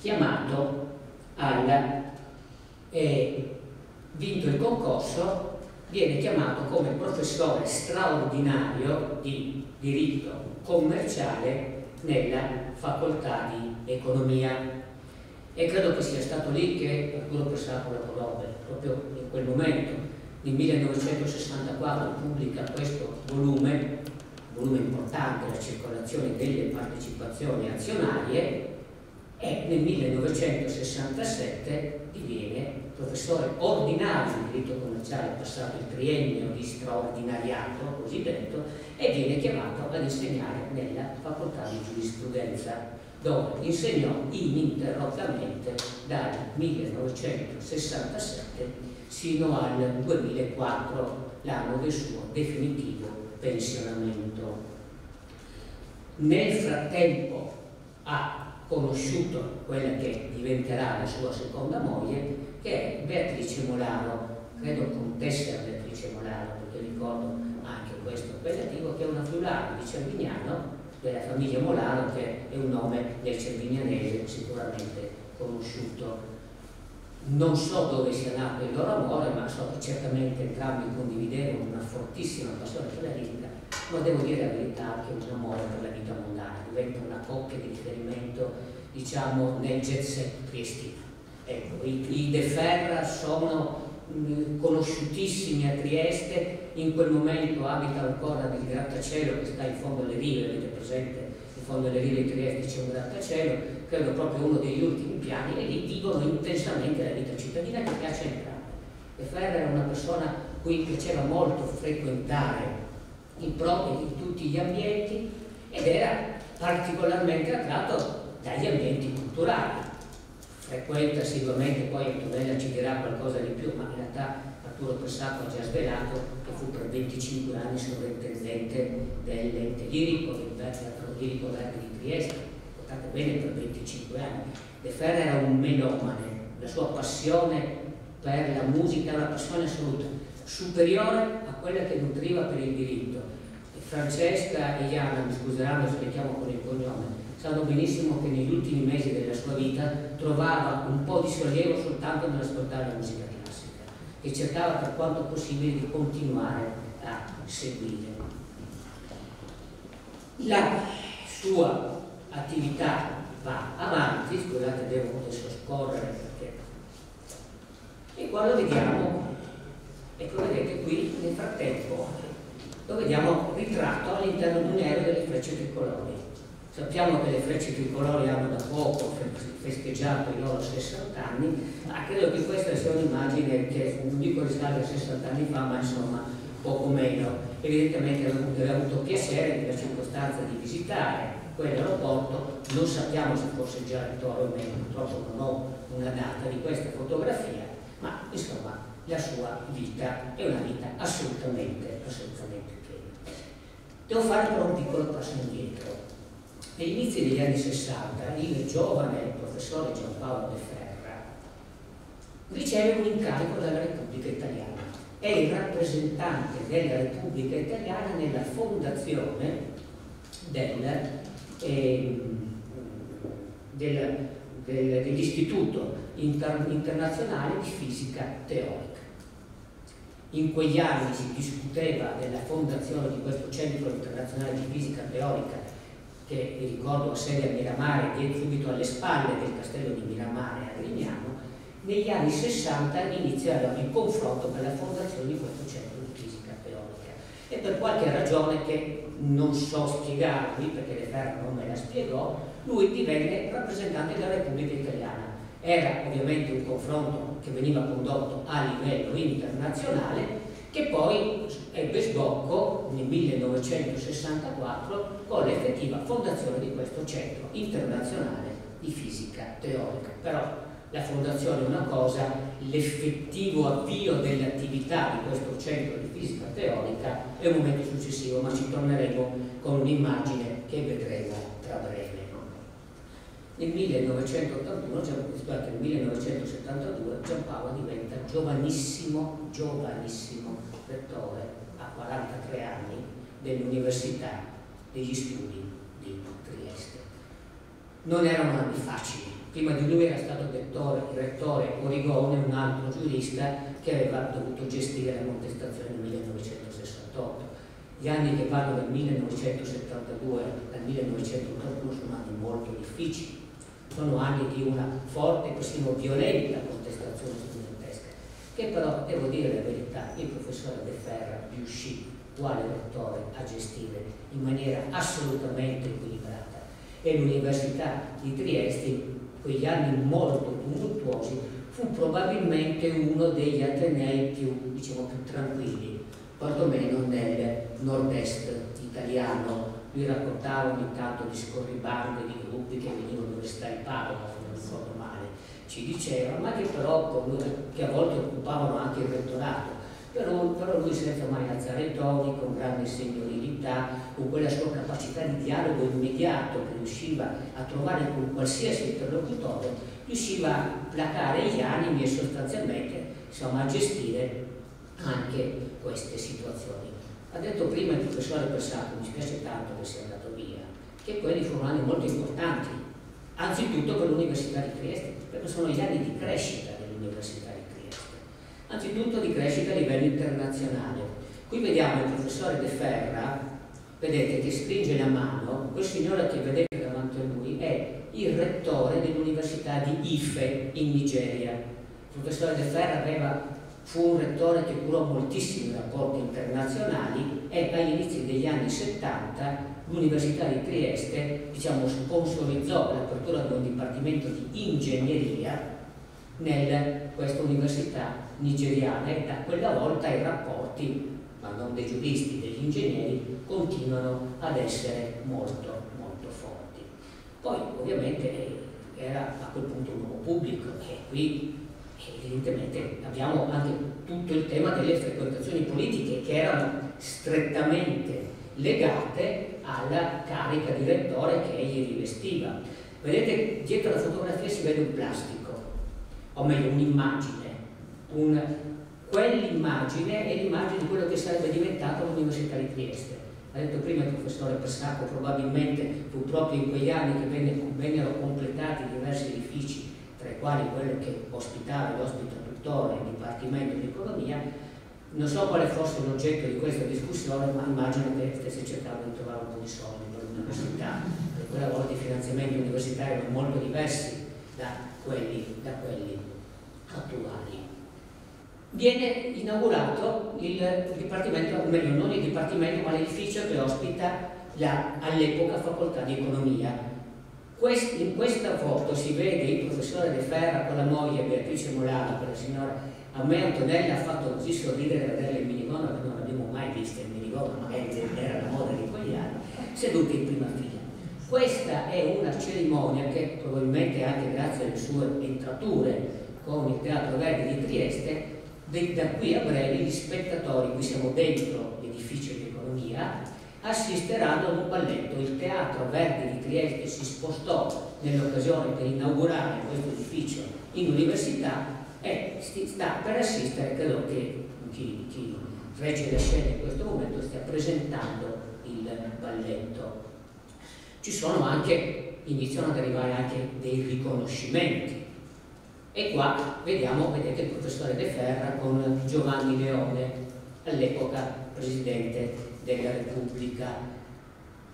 Speaker 3: chiamato al eh, vinto il concorso viene chiamato come professore straordinario di diritto commerciale nella facoltà di economia e credo che sia stato lì che Arturo Pressaco la conobbe, proprio in quel momento. Nel 1964 pubblica questo volume, volume importante, la circolazione delle partecipazioni azionarie, e nel 1967 diviene professore ordinario di diritto commerciale, passato il triennio di straordinariato, così detto, e viene chiamato ad insegnare nella facoltà di giurisprudenza, dove insegnò ininterrottamente dal 1967 sino al 2004, l'anno del suo definitivo pensionamento. Nel frattempo ha conosciuto quella che diventerà la sua seconda moglie, che è Beatrice Molaro, credo contessa Beatrice Molaro, perché ricordo anche questo appellativo, che è una friulana di Cervignano, della famiglia Molaro, che è un nome del cervignanese sicuramente conosciuto. Non so dove sia nato il loro amore, ma so che certamente entrambi condividevano una fortissima passione per la vita, ma devo dire la verità anche un amore per la vita mondana, diventa una coppia di riferimento, diciamo, nel jet set triestino. Ecco, i, i De Ferra sono mh, conosciutissimi a Trieste, in quel momento abita ancora nel grattacielo che sta in fondo alle rive, avete presente in fondo alle rive di Trieste c'è un grattacielo, credo proprio uno degli ultimi piani, e lì vivono intensamente la vita cittadina che piace a entrambi. De Ferra era una persona cui piaceva molto frequentare in proprio in tutti gli ambienti ed era particolarmente attratto dagli ambienti culturali frequenta assiduamente, poi Antonella ci dirà qualcosa di più, ma in realtà Arturo Pressato ha già svelato che fu per 25 anni sovrintendente dell'ente lirico, del teatro lirico Verdi di Trieste, portate bene per 25 anni. De Ferra era un melomane, la sua passione per la musica era una passione assoluta, superiore a quella che nutriva per il diritto. Francesca e Iana, mi scuseranno se le chiamo con il cognome, sanno benissimo che negli ultimi mesi della sua vita trovava un po' di sollievo soltanto nell'ascoltare la musica classica e cercava per quanto possibile di continuare a seguire. La sua attività va avanti, scusate devo adesso scorrere perché... E qua lo vediamo, ecco vedete qui nel frattempo, lo vediamo ritratto all'interno di un aereo delle frecce tricolori. Sappiamo che le frecce tricolori hanno da poco festeggiato i loro 60 anni, ma credo che questa sia un'immagine che non dico risale a 60 anni fa, ma insomma poco meno. Evidentemente aveva avuto piacere nella circostanza di visitare quell'aeroporto, non sappiamo se fosse già Rettore o meno, purtroppo non ho una data di questa fotografia, ma insomma la sua vita è una vita assolutamente, assolutamente piena. Devo fare però un piccolo passo indietro. Negli inizi degli anni 60 il giovane professore Giampaolo De Ferra riceve un incarico dalla Repubblica Italiana. È il rappresentante della Repubblica Italiana nella fondazione del, eh, del, del, dell'Istituto Inter, Internazionale di Fisica Teorica. In quegli anni si discuteva della fondazione di questo Centro Internazionale di Fisica Teorica che vi ricordo ha sede a Miramare, che è subito alle spalle del castello di Miramare a Grignano, negli anni 60 inizia il confronto per la fondazione di questo centro di fisica teorica e per qualche ragione che non so spiegarvi, perché De Ferro non me la spiegò, lui divenne rappresentante della Repubblica Italiana. Era ovviamente un confronto che veniva condotto a livello internazionale che poi ebbe sbocco nel 1964 con l'effettiva fondazione di questo centro internazionale di fisica teorica. Però la fondazione è una cosa, l'effettivo avvio dell'attività di questo centro di fisica teorica è un momento successivo, ma ci torneremo con un'immagine che vedremo tra breve. Nel 1981, scusate, nel 1972 Giampaolo diventa giovanissimo, giovanissimo rettore a 43 anni dell'Università degli Studi di Trieste. Non erano anni facili. Prima di lui era stato dettore, rettore Origone, un altro giurista che aveva dovuto gestire la contestazione nel 1968. Gli anni che vanno dal 1972 al 1981 sono anni molto difficili sono anni di una forte, persino violenta contestazione studentesca, che però, devo dire la verità, il professore De Ferra riuscì, quale rettore, a gestire in maniera assolutamente equilibrata. E l'Università di Trieste, quegli anni molto tumultuosi, fu probabilmente uno degli atenei più, diciamo, più tranquilli, quantomeno nel nord-est italiano, lui raccontava ogni tanto di scorribande di gruppi che venivano all'Università di Padova, se non ricordo male, ci diceva, ma che però che a volte occupavano anche il rettorato. Però, però lui senza mai alzare i toni, con grande signorilità, con quella sua capacità di dialogo immediato che riusciva a trovare con qualsiasi interlocutore, riusciva a placare gli animi e sostanzialmente insomma, a gestire anche queste situazioni. Ha detto prima il professore Persato, mi spiace tanto che sia andato via, che quelli furono anni molto importanti, anzitutto per l'Università di Trieste, perché sono gli anni di crescita dell'Università anzitutto di crescita a livello internazionale. Qui vediamo il professore De Ferra, vedete che stringe la mano, quel signore che vedete davanti a lui è il rettore dell'Università di Ife in Nigeria. Il professore De Ferra aveva fu un rettore che curò moltissimi rapporti internazionali e agli inizi degli anni 70 l'Università di Trieste diciamo, sponsorizzò l'apertura di un dipartimento di ingegneria in questa università nigeriana da quella volta i rapporti, ma non dei giuristi, degli ingegneri, continuano ad essere molto, molto forti. Poi ovviamente era a quel punto un uomo pubblico e qui evidentemente abbiamo anche tutto il tema delle frequentazioni politiche che erano strettamente legate alla carica di rettore che egli rivestiva. Vedete, dietro la fotografia si vede un plastico, o meglio un'immagine, un, quell'immagine è l'immagine di quello che sarebbe diventato l'Università di Trieste. Ha detto prima il professore Persacco, probabilmente fu proprio in quegli anni che venne, vennero completati diversi edifici tra i quali quello che ospitava e ospita tuttora il Dipartimento di Economia, non so quale fosse l'oggetto di questa discussione, ma immagino che stesse cercando di trovare un po' di soldi per l'università, perché quella volta i finanziamenti universitari erano molto diversi da quelli, da quelli attuali. Viene inaugurato il Dipartimento, o meglio non il Dipartimento, ma l'edificio che ospita all'epoca Facoltà di Economia in questa foto si vede il professore De Ferra con la moglie Beatrice Molano, quella signora, a me Antonella ha fatto così sorridere vedere il minigonna che non abbiamo mai visto il minigonna, magari era la moda di quegli anni, seduti in prima fila. Questa è una cerimonia che probabilmente anche grazie alle sue entrature con il Teatro Verdi di Trieste, da qui a breve gli spettatori, qui siamo dentro l'edificio di economia, assisteranno ad un balletto. Il Teatro Verdi di Trieste si spostò nell'occasione per inaugurare questo edificio in università e sta per assistere, credo che chi, chi regge le scene in questo momento stia presentando il balletto. Ci sono anche, iniziano ad arrivare anche dei riconoscimenti. E qua vediamo, vedete il professore De Ferra con Giovanni Leone, all'epoca presidente della Repubblica.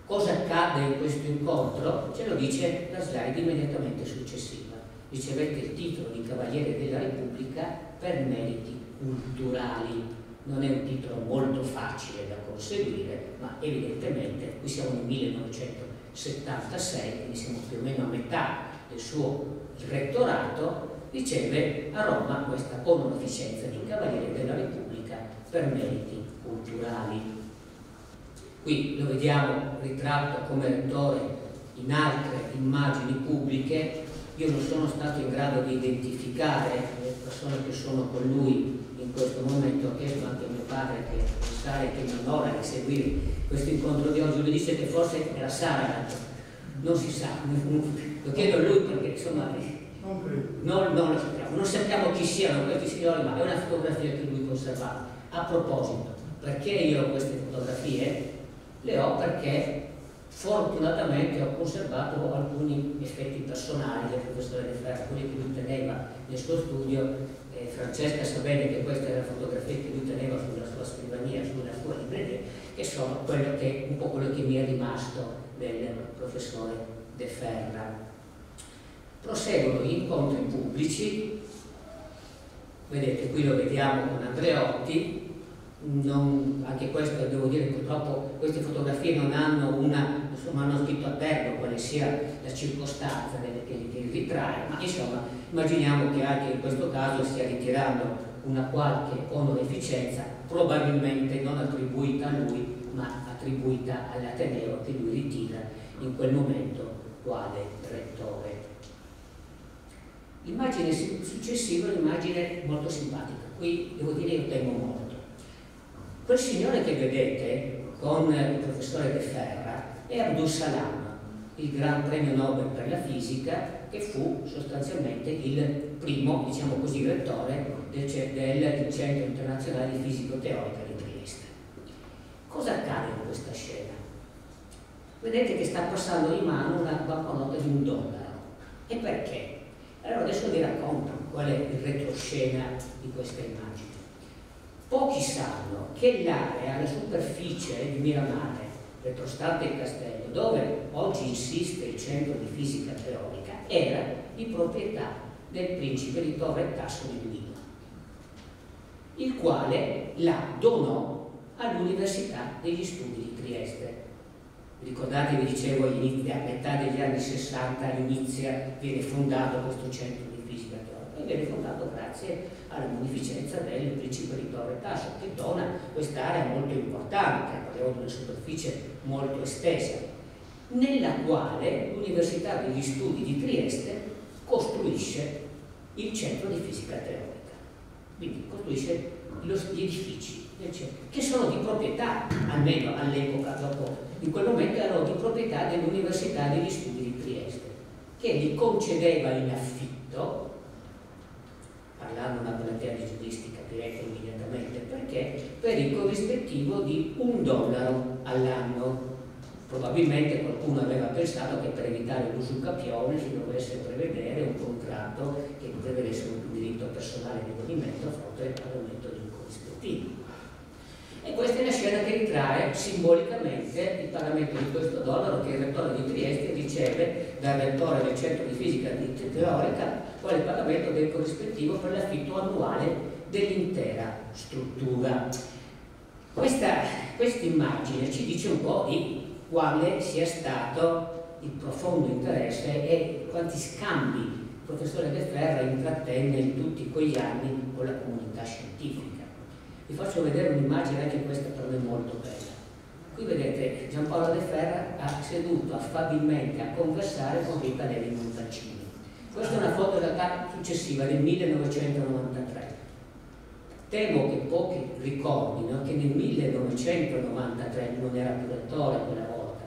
Speaker 3: Cosa accade in questo incontro? Ce lo dice la slide immediatamente successiva. Ricevette il titolo di Cavaliere della Repubblica per meriti culturali. Non è un titolo molto facile da conseguire, ma evidentemente qui siamo nel 1976, quindi siamo più o meno a metà del suo rettorato, riceve a Roma questa onorificenza di Cavaliere della Repubblica per meriti culturali. Qui lo vediamo ritratto come rettore in altre immagini pubbliche. Io non sono stato in grado di identificare le persone che sono con lui in questo momento. Ho chiesto anche a mio padre che pensare che mi onora di seguire questo incontro di oggi. Lui disse che forse era Sara, non si sa. Lo chiedo a lui perché insomma non, non, lo sappiamo. Non sappiamo chi siano questi signori, ma è una fotografia che lui conservava. A proposito, perché io ho queste fotografie? Le ho perché fortunatamente ho conservato alcuni effetti personali del professore De Ferra, quelli che lui teneva nel suo studio. Eh, Francesca sa bene che queste erano fotografie che lui teneva sulla sua scrivania, sulla sua libreria, che sono che, un po' quello che mi è rimasto del professore De Ferra. Proseguono gli incontri pubblici, vedete qui lo vediamo con Andreotti, non, anche questo devo dire purtroppo queste fotografie non hanno una, insomma hanno scritto a terra quale sia la circostanza delle, che, che ritrae, ma insomma immaginiamo che anche in questo caso stia ritirando una qualche onorificenza, probabilmente non attribuita a lui, ma attribuita all'Ateneo che lui ritira in quel momento quale rettore. L'immagine successiva è un'immagine molto simpatica, qui devo dire io temo molto Quel signore che vedete con il professore De Ferra è Abdul Salam, il gran premio Nobel per la fisica, che fu sostanzialmente il primo, diciamo così, rettore del, del Centro Internazionale di Fisico-Teorica di Trieste. Cosa accade in questa scena? Vedete che sta passando in mano una banconota di un dollaro. E perché? Allora adesso vi racconto qual è il retroscena di questa immagine. Pochi sanno che l'area, la superficie di Miramare, retrostante il castello, dove oggi insiste il centro di fisica teorica, era di proprietà del principe di Torre Tasso di Duino, il quale la donò all'Università degli Studi di Trieste. Ricordate, vi dicevo, a metà degli anni 60 inizia, viene fondato questo centro di fisica teorica e viene fondato grazie alla munificenza del principe di Torre Tasso, che dona quest'area molto importante, parliamo di una superficie molto estesa, nella quale l'Università degli Studi di Trieste costruisce il centro di fisica teorica. Quindi costruisce gli edifici che sono di proprietà, almeno all'epoca, dopo, in quel momento erano di proprietà dell'Università degli Studi di Trieste, che li concedeva in affitto parlando una platea di giuristi capirete immediatamente perché, per il corrispettivo di un dollaro all'anno. Probabilmente qualcuno aveva pensato che per evitare l'usucapione si dovesse prevedere un contratto che prevedesse un diritto personale di movimento a fronte al pagamento di un corrispettivo. E questa è la scena che ritrae simbolicamente il pagamento di questo dollaro che il rettore di Trieste riceve dal rettore del centro di fisica teorica, quale pagamento del corrispettivo per l'affitto annuale dell'intera struttura. Questa immagine ci dice un po' di quale sia stato il profondo interesse e quanti scambi il professore De Ferra intrattenne in tutti quegli anni con la comunità scientifica. Vi faccio vedere un'immagine anche questa per me molto bella. Qui vedete Giampaolo De Ferra ha seduto affabilmente a conversare con Rita Levi Montalcini. Questa è una foto in realtà successiva del 1993. Temo che pochi ricordino che nel 1993 non era più rettore quella volta,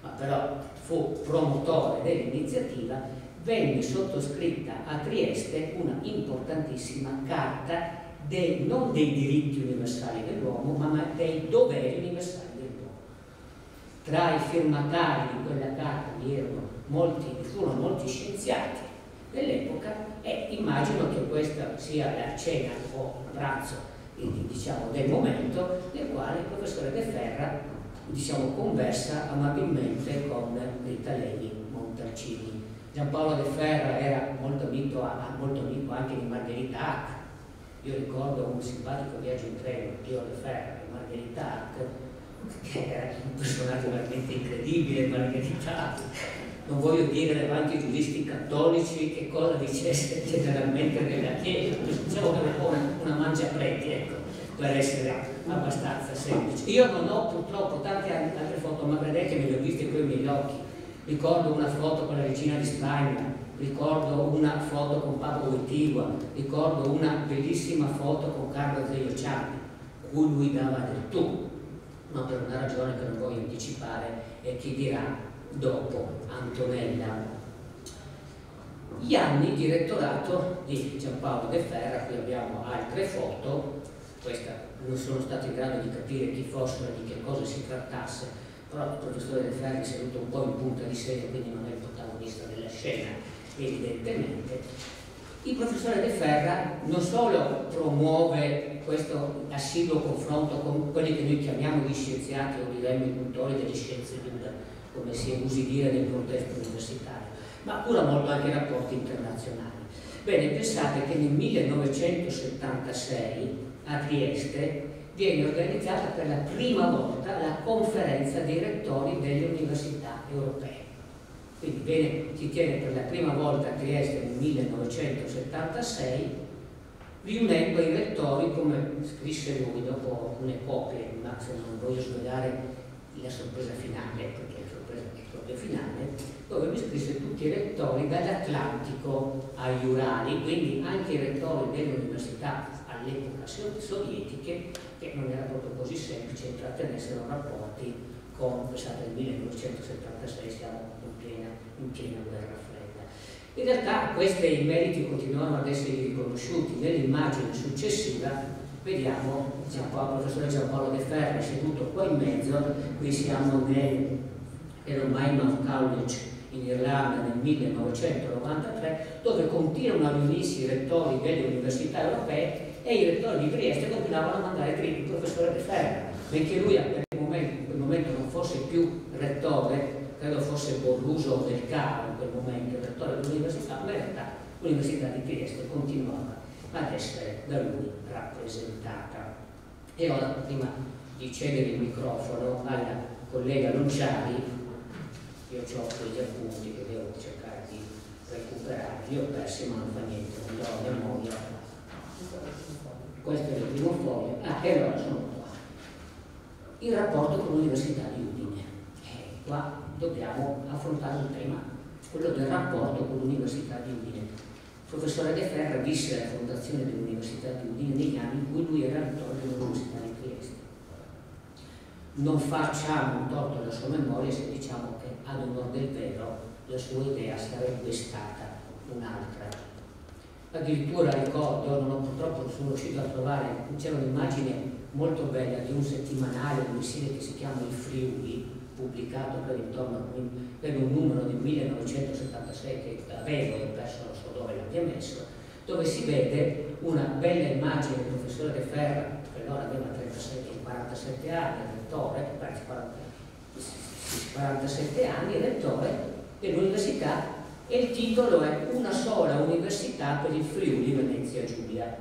Speaker 3: ma però fu promotore dell'iniziativa, venne sottoscritta a Trieste una importantissima carta dei, non dei diritti universali dell'uomo, ma dei doveri universali dell'uomo. Tra i firmatari di quella carta vi erano molti, furono molti scienziati dell'epoca e immagino che questa sia la cena o pranzo diciamo, del momento nel quale il professore De Ferra diciamo, conversa amabilmente con Rita Levi Montalcini. Giampaolo De Ferra era molto amico, molto amico anche di Margherita Hack, io ricordo un simpatico viaggio in treno, Pio Le Ferra e Margherita Hack, che era un personaggio veramente incredibile, Margherita. Non voglio dire davanti ai giuristi cattolici che cosa dicesse generalmente nella Chiesa, diciamo che un po' una mangia preti, ecco, per essere abbastanza semplice. Io non ho purtroppo tante altre foto, ma vedete me le ho viste con i miei occhi. Ricordo una foto con la regina di Spagna, ricordo una foto con Pablo Wojtyła, ricordo una bellissima foto con Carlo Azeglio Ciampi, cui lui dava del tu, ma per una ragione che non voglio anticipare e che dirà dopo Antonella. Gli anni di rettorato di Giampaolo De Ferra, qui abbiamo altre foto, questa non sono stato in grado di capire chi fossero e di che cosa si trattasse, però il professore De Ferra è seduto un po' in punta di sedia, quindi non è il protagonista della scena evidentemente. Il professore De Ferra non solo promuove questo assiduo confronto con quelli che noi chiamiamo gli scienziati o diremmo i cultori delle scienze nude, come si usi dire nel contesto universitario, ma cura molto anche i rapporti internazionali. Bene, pensate che nel 1976 a Trieste viene organizzata per la prima volta la conferenza dei rettori delle università europee quindi viene, si tiene per la prima volta a Trieste nel 1976 riunendo i rettori come scrisse lui dopo alcune copie. Ma se non voglio svelare la sorpresa finale perché la sorpresa è proprio finale dove mi scrisse tutti i rettori dall'Atlantico agli Urali. Quindi anche i rettori delle università all'epoca sovietiche che non era proprio così semplice intrattenessero rapporti con, pensate nel 1976 siamo in piena guerra fredda. In realtà questi meriti continuano ad essere riconosciuti. Nell'immagine successiva vediamo il professore Giampaolo De Ferri seduto qua in mezzo, qui siamo nel Mymouth College in Irlanda nel 1993, dove continuano a riunirsi i rettori delle università europee e i rettori di Trieste continuavano a mandare il professore De Ferri, benché lui a quel momento, in quel momento non fosse più rettore, credo fosse Borruso del Caro in quel momento, rettore dell'università, ma in realtà l'università di Trieste continuava ad essere da lui rappresentata. E ora, prima di cedere il microfono alla collega Luciari, io ho degli appunti che devo cercare di recuperare, li ho persi ma non fa niente, non do memoria. Questo è il primo foglio. Ah, e allora sono qua. Il rapporto con l'Università di Udine. Eh, qua dobbiamo affrontare un tema, quello del rapporto con l'Università di Udine. professore De Ferra visse la fondazione dell'Università di Udine negli anni in cui lui era rettore dell'Università di Trieste. Non facciamo un torto alla sua memoria se diciamo che ad onore del vero la sua idea sarebbe stata un'altra. Addirittura ricordo, non ho, purtroppo non sono riuscito a trovare, c'era un'immagine molto bella di un settimanale, un mensile che si chiama Il Friuli, pubblicato per, intorno, per un numero del 1976 che avevo perso non so dove l'abbia messo, dove si vede una bella immagine del professore De Ferra, che allora aveva 37, 47 anni, rettore, 47 anni, rettore dell'università e il titolo è Una sola università per il Friuli Venezia Giulia.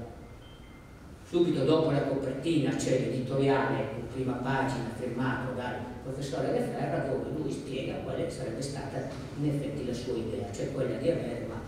Speaker 3: Subito dopo la copertina c'è l'editoriale in prima pagina firmato dal professore De Ferra dove lui spiega quale sarebbe stata in effetti la sua idea, cioè quella di avere, ma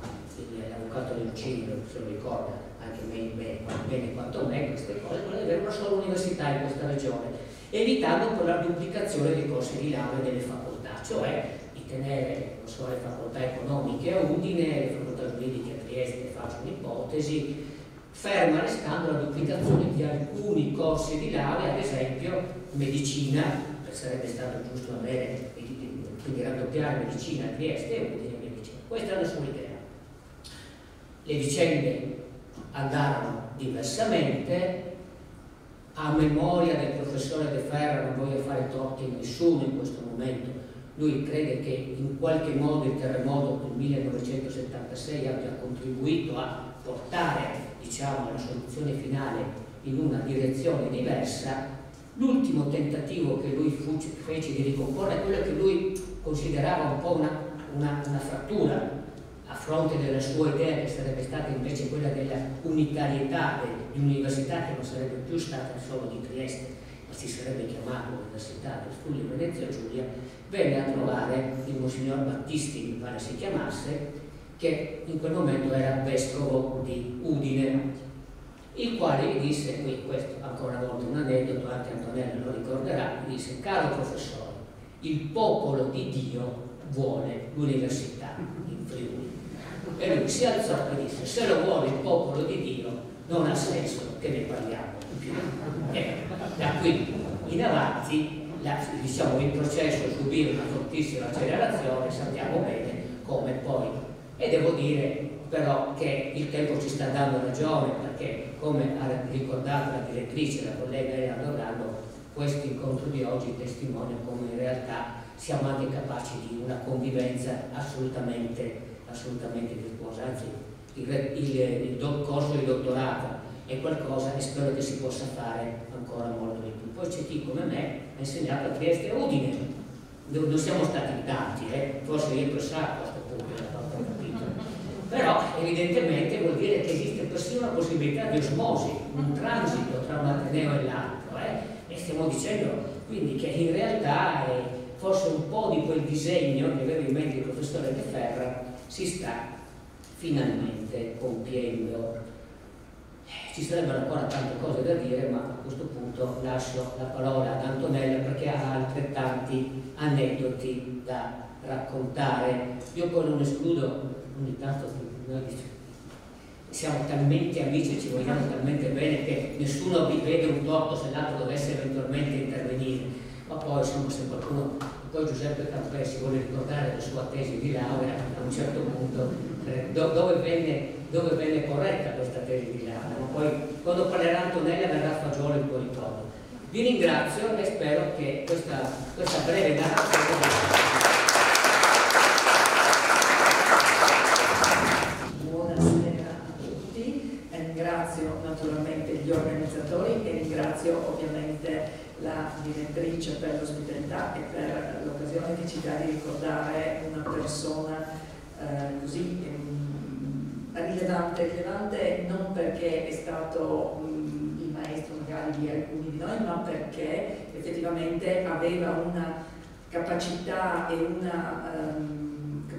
Speaker 3: l'avvocato Leoncini se lo ricorda anche bene, bene, quanto me queste cose, quella di avere una sola università in questa regione, evitando poi la duplicazione dei corsi di laurea delle facoltà, cioè di tenere so, le facoltà economiche a Udine, le facoltà giuridiche a Trieste, faccio un'ipotesi, ferma restando la duplicazione di alcuni corsi di laurea, ad esempio medicina, sarebbe stato giusto avere, quindi raddoppiare medicina a Trieste e Udine medicina. Questa è la sua idea. Le vicende andarono diversamente, a memoria del professore De Ferra non voglio fare torti a nessuno in questo momento, lui crede che in qualche modo il terremoto del 1976 abbia contribuito a portare diciamo, la soluzione finale in una direzione diversa, L'ultimo tentativo che lui fece di ricomporre è quello che lui considerava un po' una, una, una frattura a fronte della sua idea che sarebbe stata invece quella della unitarietà di un'università che non sarebbe più stata solo di Trieste, ma si sarebbe chiamata Università del Friuli Venezia Giulia, venne a trovare il Monsignor Battisti, mi pare si chiamasse, che in quel momento era vescovo di Udine, il quale gli disse, qui questo ancora una volta un aneddoto, anche Antonella lo ricorderà, gli disse, caro professore, il popolo di Dio vuole l'università in Friuli. E lui si alzò e disse, se lo vuole il popolo di Dio, non ha senso che ne parliamo più. E da qui in avanti la, diciamo, il processo subì una fortissima accelerazione, sappiamo bene come poi. E devo dire però che il tempo ci sta dando ragione perché come ha ricordato la direttrice, la collega Elena Dorano, questo incontro di oggi testimonia come in realtà siamo anche capaci di una convivenza assolutamente, assolutamente virtuosa, anzi il, il, il do, corso di dottorato è qualcosa e spero che si possa fare ancora molto di più. Poi c'è chi come me ha insegnato a Trieste e Udine, non siamo stati tanti, eh? forse io per sacco però evidentemente vuol dire che esiste persino una possibilità di osmosi, un transito tra un ateneo e l'altro, eh? e stiamo dicendo quindi che in realtà eh, forse un po' di quel disegno che aveva in mente il professore De Ferra si sta finalmente compiendo. Ci sarebbero ancora tante cose da dire, ma a questo punto lascio la parola ad Antonella perché ha altrettanti aneddoti da raccontare. Io poi non escludo ogni tanto noi siamo talmente amici e ci vogliamo talmente bene che nessuno vi vede un torto se l'altro dovesse eventualmente intervenire. Ma poi insomma se qualcuno, poi Giuseppe Campè si vuole ricordare la sua tesi di laurea a un certo punto, eh, do, dove, venne, dove, venne, corretta questa tesi di laurea, ma poi quando parlerà Antonella verrà fagiolo il tuo ricordo. Vi ringrazio e spero che questa, questa breve narrazione
Speaker 2: naturalmente gli organizzatori e ringrazio ovviamente la direttrice per l'ospitalità e per l'occasione che ci dà di ricordare una persona eh, così eh, rilevante, rilevante non perché è stato mh, il maestro magari di alcuni di noi, ma perché effettivamente aveva una capacità e una um,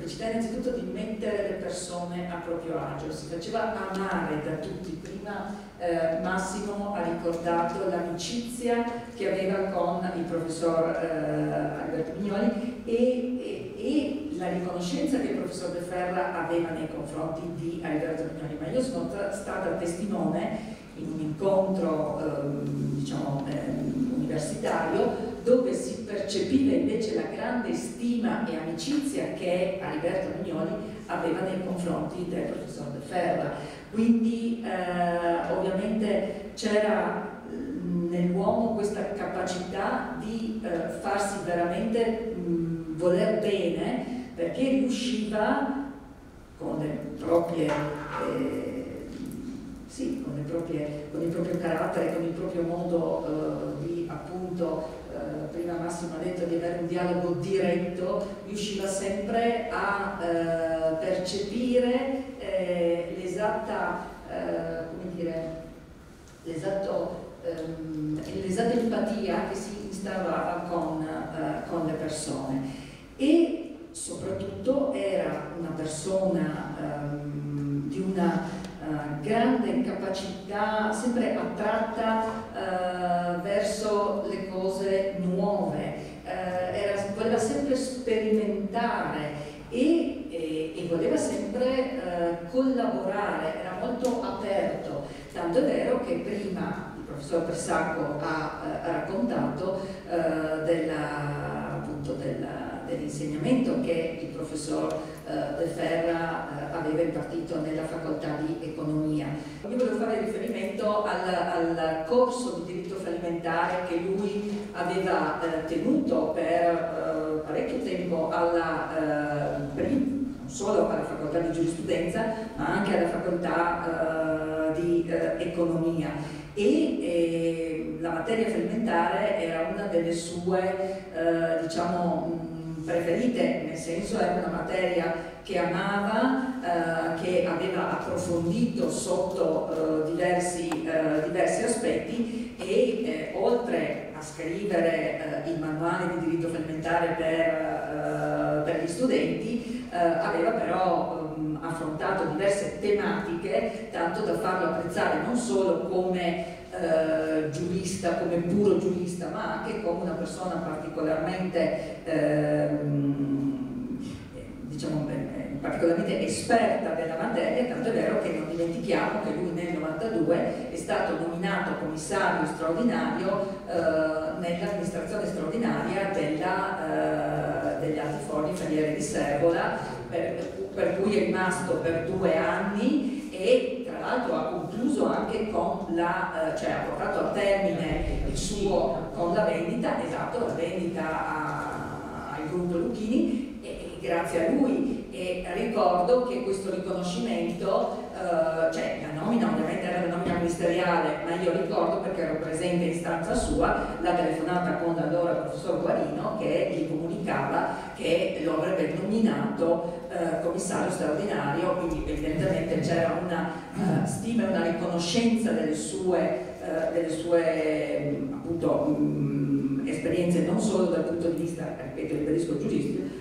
Speaker 2: capacità innanzitutto di mettere le persone a proprio agio, si faceva amare da tutti, prima eh, Massimo ha ricordato l'amicizia che aveva con il professor eh, Alberto Mignoli e, e, e
Speaker 6: la riconoscenza che il professor De Ferra aveva nei confronti di Alberto Mignoni, ma io sono stata testimone in un incontro ehm, diciamo, ehm, universitario dove si percepiva invece la grande stima e amicizia che Alberto Mignoli aveva nei confronti del professor De Ferra. Quindi eh, ovviamente c'era mm, nell'uomo questa capacità di eh, farsi veramente mh, mm, voler bene perché riusciva con le proprie eh, sì, con, proprie, con, il proprio carattere, con il proprio modo eh, di appunto, prima Massimo ha detto di avere un dialogo diretto, riusciva sempre a eh, percepire eh, l'esatta, eh, dire, ehm, l'esatta empatia che si instaurava con, eh, con le persone. E soprattutto era una persona um, di una uh, grande capacità, sempre attratta uh, verso le cose nuove, uh, era, voleva sempre sperimentare e, e, e voleva sempre collaborare, era molto aperto, tanto è vero che prima il professor Persacco ha, ha raccontato della dell'insegnamento che il professor eh, Ferra eh, aveva impartito nella facoltà di economia. Io volevo fare riferimento al, al corso di diritto fallimentare che lui aveva eh, tenuto per eh, parecchio tempo alla, eh, non solo alla facoltà di giurisprudenza ma anche alla facoltà eh, di economia e la materia fallimentare era una delle sue diciamo preferite, nel senso era una materia che amava, eh, che aveva approfondito sotto eh, diversi, eh, diversi, aspetti e eh, oltre a scrivere eh, il manuale di diritto fallimentare per, eh, per gli studenti, aveva però um, affrontato diverse tematiche, tanto da farlo apprezzare non solo come eh, giurista, come puro giurista, ma anche come una persona particolarmente, ehm, diciamo, particolarmente esperta della materia, tanto è vero che non dimentichiamo che lui nel 92 è stato nominato commissario straordinario eh, nell'amministrazione straordinaria della, eh, degli altifoni Ferriere di Servola, per, per cui è rimasto per due anni e l'altro ha concluso anche con la, eh, cioè ha portato a termine il suo con la vendita, esatto, la vendita a, al gruppo Lucchini e, e grazie a lui. E ricordo che questo riconoscimento, eh, cioè la nomina ovviamente era la nomina ministeriale, ma io ricordo perché ero presente in stanza sua la telefonata con l'allora professor Guarino che gli comunicava che lo avrebbe nominato eh, commissario straordinario, quindi evidentemente c'era una uh, stima e una riconoscenza delle sue, uh, delle sue appunto, mh, esperienze non solo dal punto di vista, ripeto, ribadisco,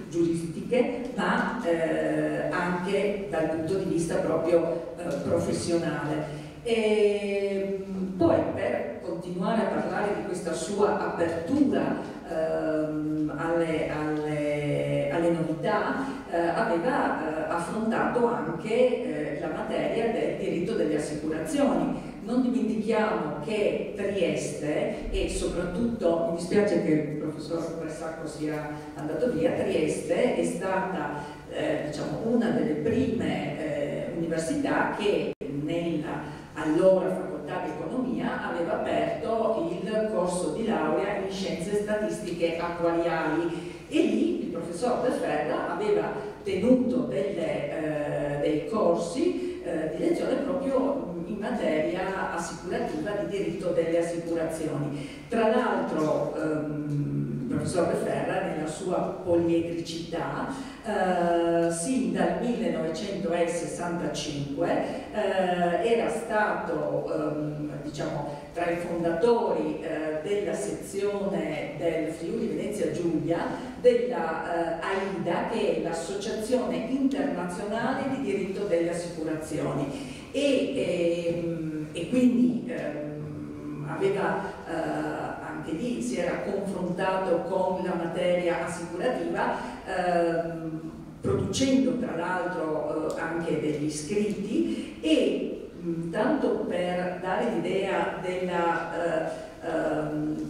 Speaker 6: giuristiche, ma eh, anche dal punto di vista proprio eh, professionale. E, poi per continuare a parlare di questa sua apertura ehm, alle, alle, alle, novità, eh, aveva eh, affrontato anche eh, la materia del diritto delle assicurazioni. Non dimentichiamo che Trieste e soprattutto, mi dispiace che il professor Pressacco sia andato via, Trieste è stata eh, diciamo, una delle prime eh, università che nella allora facoltà di economia aveva aperto il corso di laurea in scienze statistiche attuariali e lì il professor De Ferra aveva tenuto delle, eh, dei corsi eh, di lezione proprio in materia assicurativa di diritto delle assicurazioni. Tra l'altro ehm, il professor De Ferra nella sua poliedricità eh, sin dal 1965 eh, era stato ehm, diciamo, tra i fondatori eh, della sezione del Friuli Venezia Giulia della eh, AIDA che è l'Associazione Internazionale di Diritto delle Assicurazioni e, ehm, e quindi ehm, aveva eh, anche lì si era confrontato con la materia assicurativa ehm, producendo tra l'altro eh, anche degli scritti e tanto per dare l'idea eh,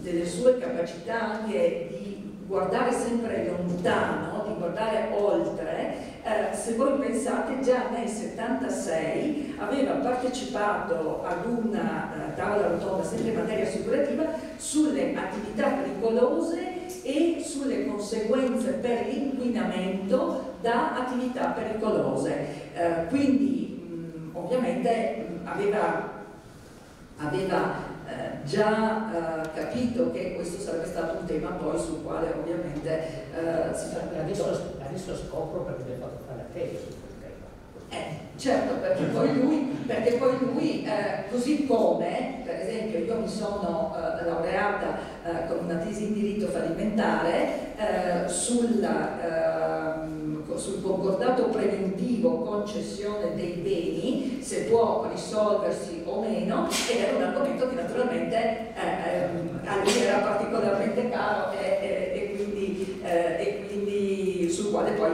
Speaker 6: delle sue capacità anche di guardare sempre lontano, di guardare oltre, eh, se voi pensate già nel 76 aveva partecipato ad una eh, tavola rotonda sempre in materia assicurativa sulle attività pericolose e sulle conseguenze per l'inquinamento da attività pericolose. Eh, quindi mh, ovviamente mh, aveva, aveva eh, già eh, capito che questo sarebbe stato un tema poi sul quale ovviamente eh, si fa
Speaker 3: adesso, scopro perché mi ha fatto fare la tesi su quel tema.
Speaker 6: Eh, certo, perché poi lui, perché poi lui eh, così come, per esempio, io mi sono eh, laureata eh, con una tesi in diritto fallimentare eh, sulla, ehm, sul concordato preventivo concessione dei beni, se può risolversi o meno, ed era un argomento che naturalmente eh, ehm, a lui era particolarmente caro e, e, e, quindi, e quindi, quale poi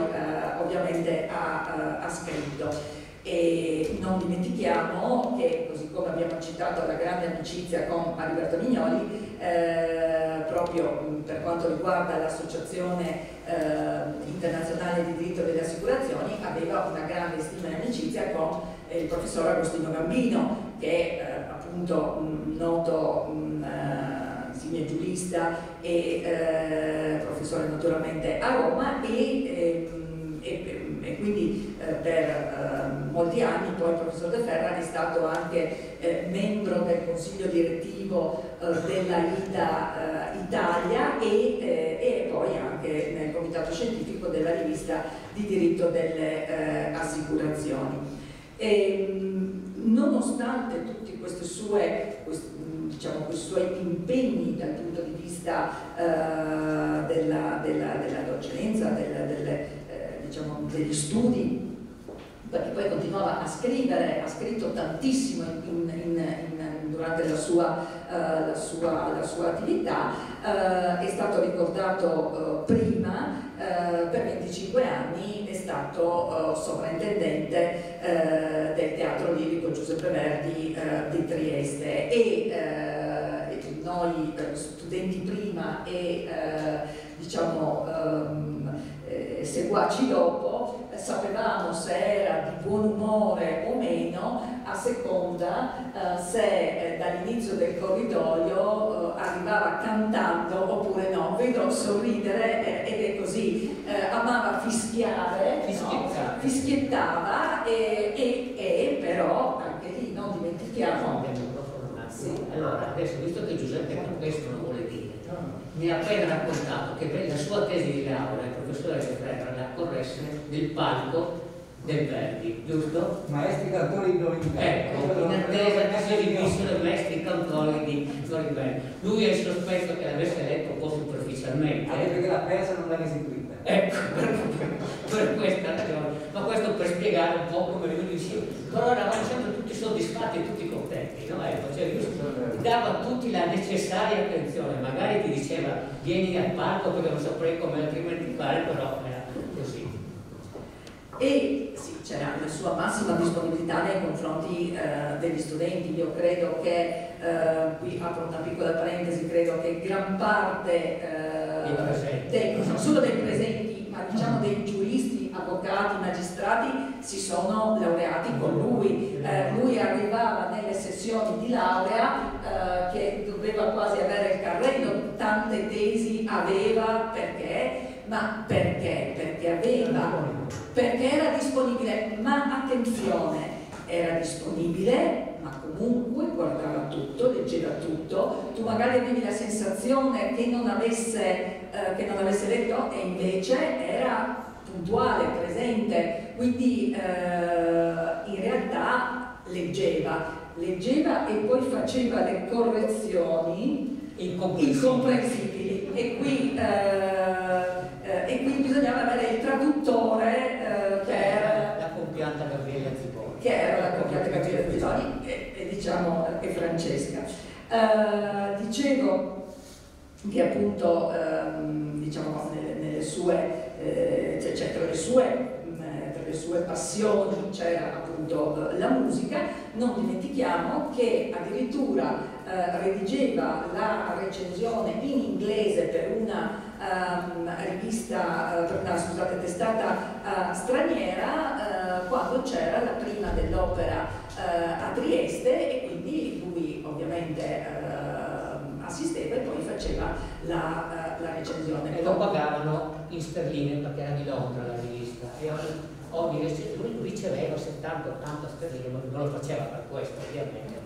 Speaker 6: ovviamente ha, ha scritto. E non dimentichiamo che, così come abbiamo citato la grande amicizia con Alberto Mignoli, eh, proprio per quanto riguarda l'Associazione eh, Internazionale di Diritto delle Assicurazioni, aveva una grande stima e amicizia con eh, il professor Agostino Gambino, che è eh, appunto un noto un, insigne giurista e eh, professore naturalmente a Roma e, ehm, e e quindi eh, per eh, molti anni poi il professor De Ferra è stato anche eh, membro del consiglio direttivo della ITA Italia e, e, poi anche nel comitato scientifico della rivista di diritto delle assicurazioni. E, nonostante tutti questi, sue, diciamo, questi suoi impegni dal punto di vista della, della, della docenza, delle, delle diciamo, degli studi, perché poi continuava a scrivere, ha scritto tantissimo in, in, in, durante la sua, uh, la, sua, la sua, attività, uh, è stato ricordato uh, prima, per 25 anni stato sovrintendente del Teatro Lirico Giuseppe Verdi di Trieste. E noi studenti prima e diciamo um, eh, seguaci dopo, eh, sapevamo se era di buon umore o meno a seconda eh, se eh, dall'inizio del corridoio eh, arrivava cantando oppure no. Vedo sorridere eh, ed è così, amava fischiare,
Speaker 3: fischiettava,
Speaker 6: no? fischiettava e, e, e, però anche lì non dimentichiamo.
Speaker 3: Sì. Allora, adesso visto che Giuseppe con questo non vuole dire, mi ha appena raccontato che la sua tesi di laurea, professore Ferra, la corresse nel palco del Verdi, giusto?
Speaker 7: Maestri cantori di Norimberga.
Speaker 3: Ecco, in attesa che si rivissero i maestri cantori di Norimberga. Lui è sospetto che l'avesse letto un po' superficialmente.
Speaker 7: Anche perché la persa non l'ha eseguita.
Speaker 3: Ecco, per, per, questa ragione. Questo per spiegare un po' come lui insieme. Però eravamo sempre tutti soddisfatti e tutti contenti, no? Ecco, cioè lui dava a tutti la necessaria attenzione, magari ti diceva vieni al parco perché non saprei come altrimenti fare, però era così.
Speaker 6: E sì, c'era la sua massima disponibilità nei confronti eh, degli studenti. Io credo che, eh, qui apro una piccola parentesi, credo che gran parte eh, dei, non solo dei presenti, ma diciamo dei giuristi, avvocati, magistrati si sono laureati con lui. Eh, lui arrivava nelle sessioni di laurea eh, che doveva quasi avere il carrello, tante tesi aveva perché ma perché? Perché aveva, perché era disponibile, ma attenzione, era disponibile, ma comunque guardava tutto, leggeva tutto, tu magari avevi la sensazione che non avesse, eh, che non avesse letto e invece era puntuale, presente, quindi eh, in realtà leggeva, leggeva e poi faceva le correzioni incomprensibili. e qui eh, eh, e quindi bisognava avere il traduttore eh, che era
Speaker 3: la compianta Gabriele
Speaker 6: Ziboni che era la compianta Gabriele Ziboni e, e, diciamo e Francesca. Eh, dicevo che appunto ehm, diciamo nelle, nelle sue eh, cioè, cioè, tra le sue mh, sue passioni c'era appunto eh, la musica, non dimentichiamo che addirittura eh, redigeva la recensione in inglese per una um, rivista, per una scusate, testata uh, straniera uh, quando c'era la prima dell'opera a Trieste e quindi lui ovviamente assisteva e poi faceva la, la recensione.
Speaker 3: E lo pagavano in sterline perché era di Londra la rivista e ogni recensione lui riceveva 70-80 sterline, non lo faceva per questo ovviamente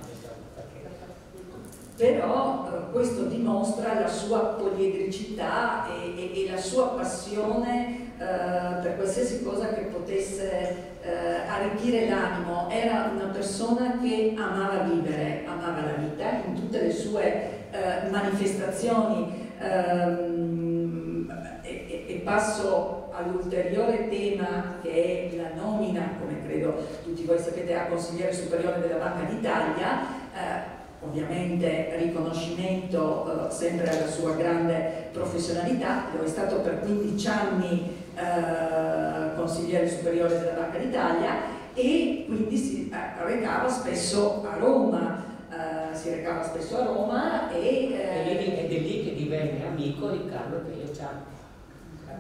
Speaker 6: però eh, questo dimostra la sua poliedricità e, e, e la sua passione eh, per qualsiasi cosa che potesse eh, arricchire l'animo. Era una persona che amava vivere, amava la vita in tutte le sue eh, manifestazioni. Ehm, e, e passo all'ulteriore tema che è la nomina, come credo tutti voi sapete, a consigliere superiore della Banca d'Italia. Eh, ovviamente riconoscimento eh, sempre alla sua grande professionalità, lo è stato per 15 anni eh, consigliere superiore della Banca d'Italia e quindi si eh, recava spesso a Roma, eh, si recava spesso a Roma e...
Speaker 3: Eh, è lì che divenne amico di Carlo Pio Ciampi,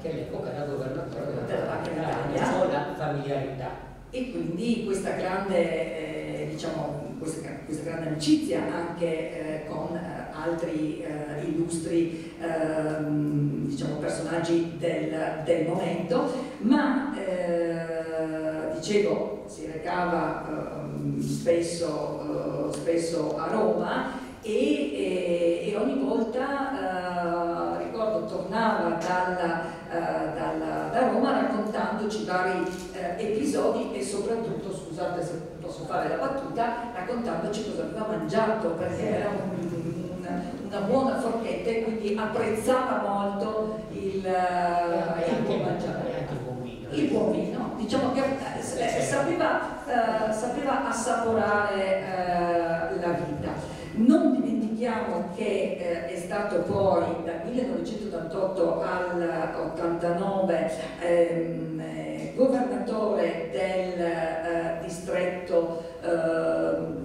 Speaker 3: che all'epoca era governatore della Banca d'Italia, la familiarità.
Speaker 6: E quindi questa grande, eh, diciamo, questa, questa grande amicizia anche eh, con eh, altri eh, illustri ehm, diciamo, personaggi del, del, momento, ma eh, dicevo si recava ehm, spesso, spesso, a Roma e, e, e ogni volta ricordo tornava dalla, dalla, da Roma raccontandoci vari episodi e soprattutto, scusate se posso fare la battuta, raccontandoci cosa aveva mangiato, perché era un, una, una buona forchetta e quindi apprezzava molto il,
Speaker 3: eh,
Speaker 6: il buon mangiare. Il buon vino, diciamo che eh, sapeva, eh, sapeva assaporare eh, la vita. Non dimentichiamo che eh, è stato poi dal 1988 al 89 ehm, governatore del eh, distretto eh,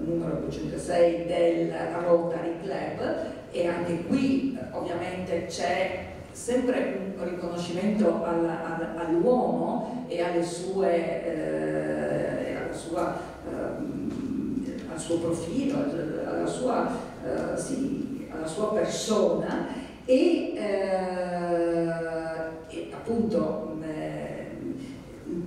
Speaker 6: numero 206 del Rotary Club. E anche qui ovviamente c'è sempre un riconoscimento al, al, all'uomo e alle sue, eh, alla sua, ehm, al suo profilo, alla sua, eh, sì, alla sua persona e, eh, e appunto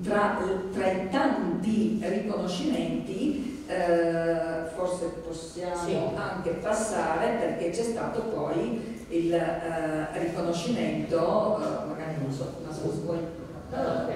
Speaker 6: tra, tra i tanti riconoscimenti eh, forse possiamo sì. anche passare perché c'è stato poi il eh, riconoscimento, eh, magari non so, so se vuoi
Speaker 3: No, no,